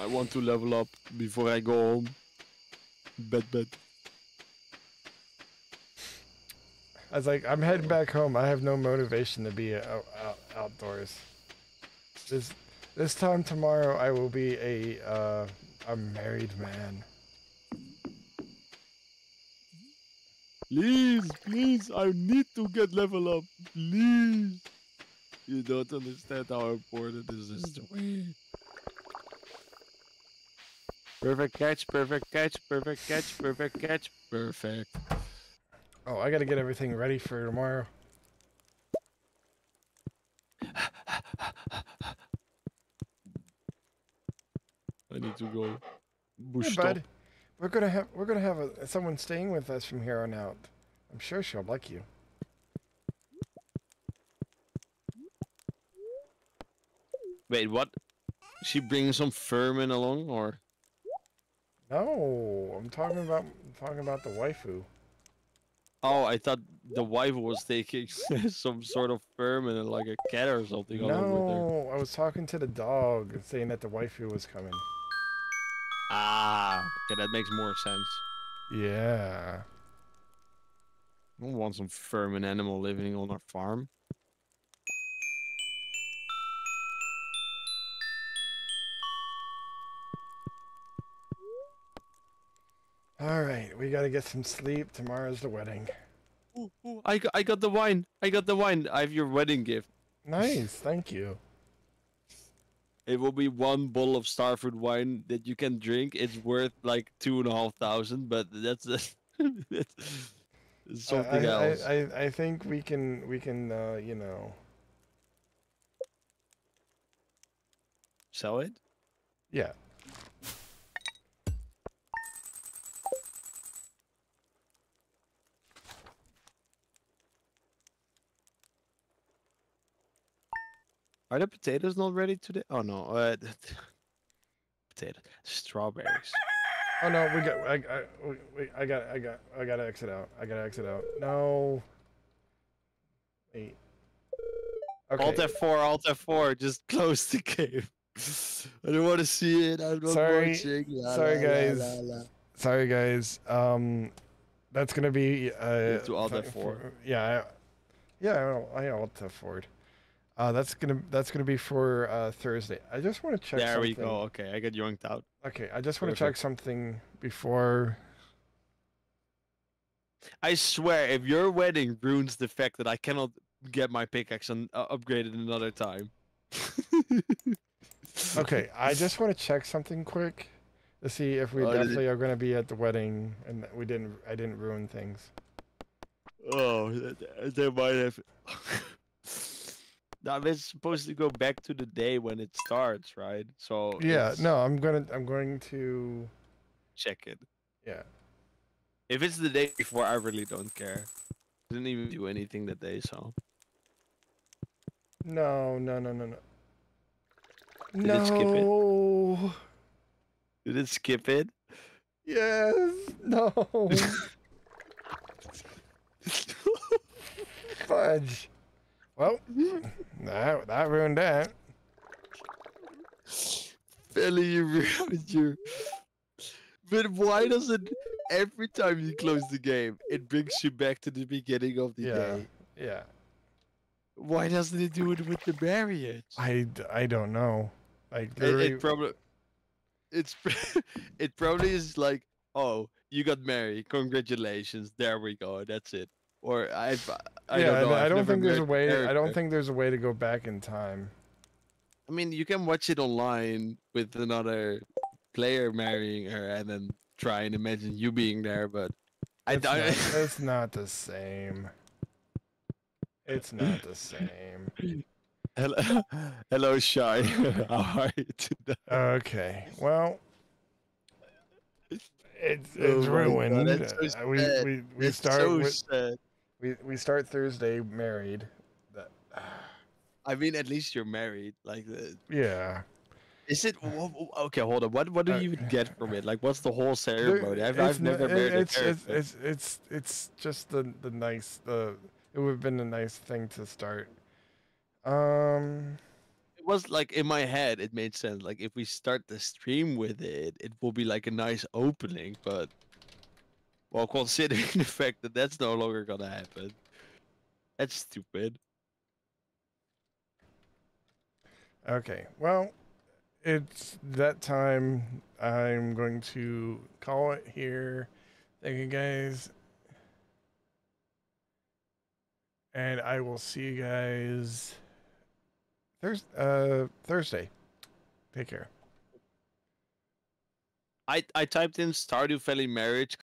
I want to level up before I go home. Bet bet. I was like, I'm heading back home. I have no motivation to be out, out, outdoors. This this time tomorrow, I will be a uh, a married man. Please, please, I need to get level up. Please. You don't understand how important this is to me. Perfect catch, perfect catch, perfect catch, perfect catch, perfect. Oh, I gotta get everything ready for tomorrow. I need to go. Hey, Bush bud, we're gonna have we're gonna have a, someone staying with us from here on out. I'm sure she'll like you. Wait, what? She bringing some vermin along, or? No, I'm talking about I'm talking about the waifu. Oh, I thought the wife was taking some sort of vermin, like a cat or something. No, I was talking to the dog, saying that the waifu was coming. Ah, okay, that makes more sense. Yeah. I don't want some vermin animal living on our farm. All right, we gotta get some sleep. Tomorrow's the wedding. Ooh, ooh, I got, I got the wine. I got the wine. I have your wedding gift. Nice, thank you. It will be one bottle of Starfruit wine that you can drink. It's worth like two and a half thousand, but that's, that's I- something I, else. I, I, I think we can we can uh, you know Sell it? yeah. Are the potatoes not ready today? Oh no, uh, potato, strawberries. Oh no, we got I I wait, I got I got I gotta exit out. I gotta exit out. No. Wait. Okay. Alt F4, Alt F4, just close the game. I don't want to see it. I'm not Sorry. watching. La, Sorry, la, guys. la. Sorry guys. Um that's gonna be uh to Alt fi- F4. Yeah, I, yeah, I, I alt F4. Uh that's gonna that's gonna be for uh Thursday. I just want to check There we go. Okay, I got yoinked out. Okay, I just want to check something before I swear, if your wedding ruins the fact that I cannot get my pickaxe and uh, upgraded another time. Okay, I just want to check something quick to see if we Oh, definitely are going to be at the wedding and we didn't I didn't ruin things. Oh, th- they might have. Now it's supposed to go back to the day when it starts, right? So Yeah, it's- no, I'm gonna I'm going to check it. yeah. If it's the day before, I really don't care. Didn't even do anything that day, so No, no, no, no, no. Did it skip it? did it skip it? Yes. No. Fudge. Well, mm-hmm. that that ruined that. Billy, you ruined your. But why does it every time you close the game, it brings you back to the beginning of the Yeah. day? Yeah. Why doesn't it do it with the marriage? I don't know. Like It, it probably it's it probably is like oh you got married congratulations there we go that's it or I've I yeah, don't know I, I don't think there's a way. I don't think there's a way to go back in time. I mean you can watch it online with another player marrying her and then try and imagine you being there but I It's don't not, it's not the same. It's not the same. hello hello shy how are you today Okay. Well, it's oh it's Oh my God, ruined. so we we we start so with, sad. We we start Thursday married. That I mean at least you're married like the, yeah. Is it okay? Hold on. What what do Uh, you even get from it? Like, what's the whole ceremony? I've, I've never married a it's, it's it's it's it's just the the nice the it would have been a nice thing to start. Um. It was like in my head, it made sense. Like if we start the stream with it, it will be like a nice opening. But well, considering the fact that that's no longer gonna happen, that's stupid. Okay. Well, it's that time. I'm going to call it here. Thank you guys. And I will see you guys Thurs uh Thursday. Take care. I I typed in Stardew Valley marriage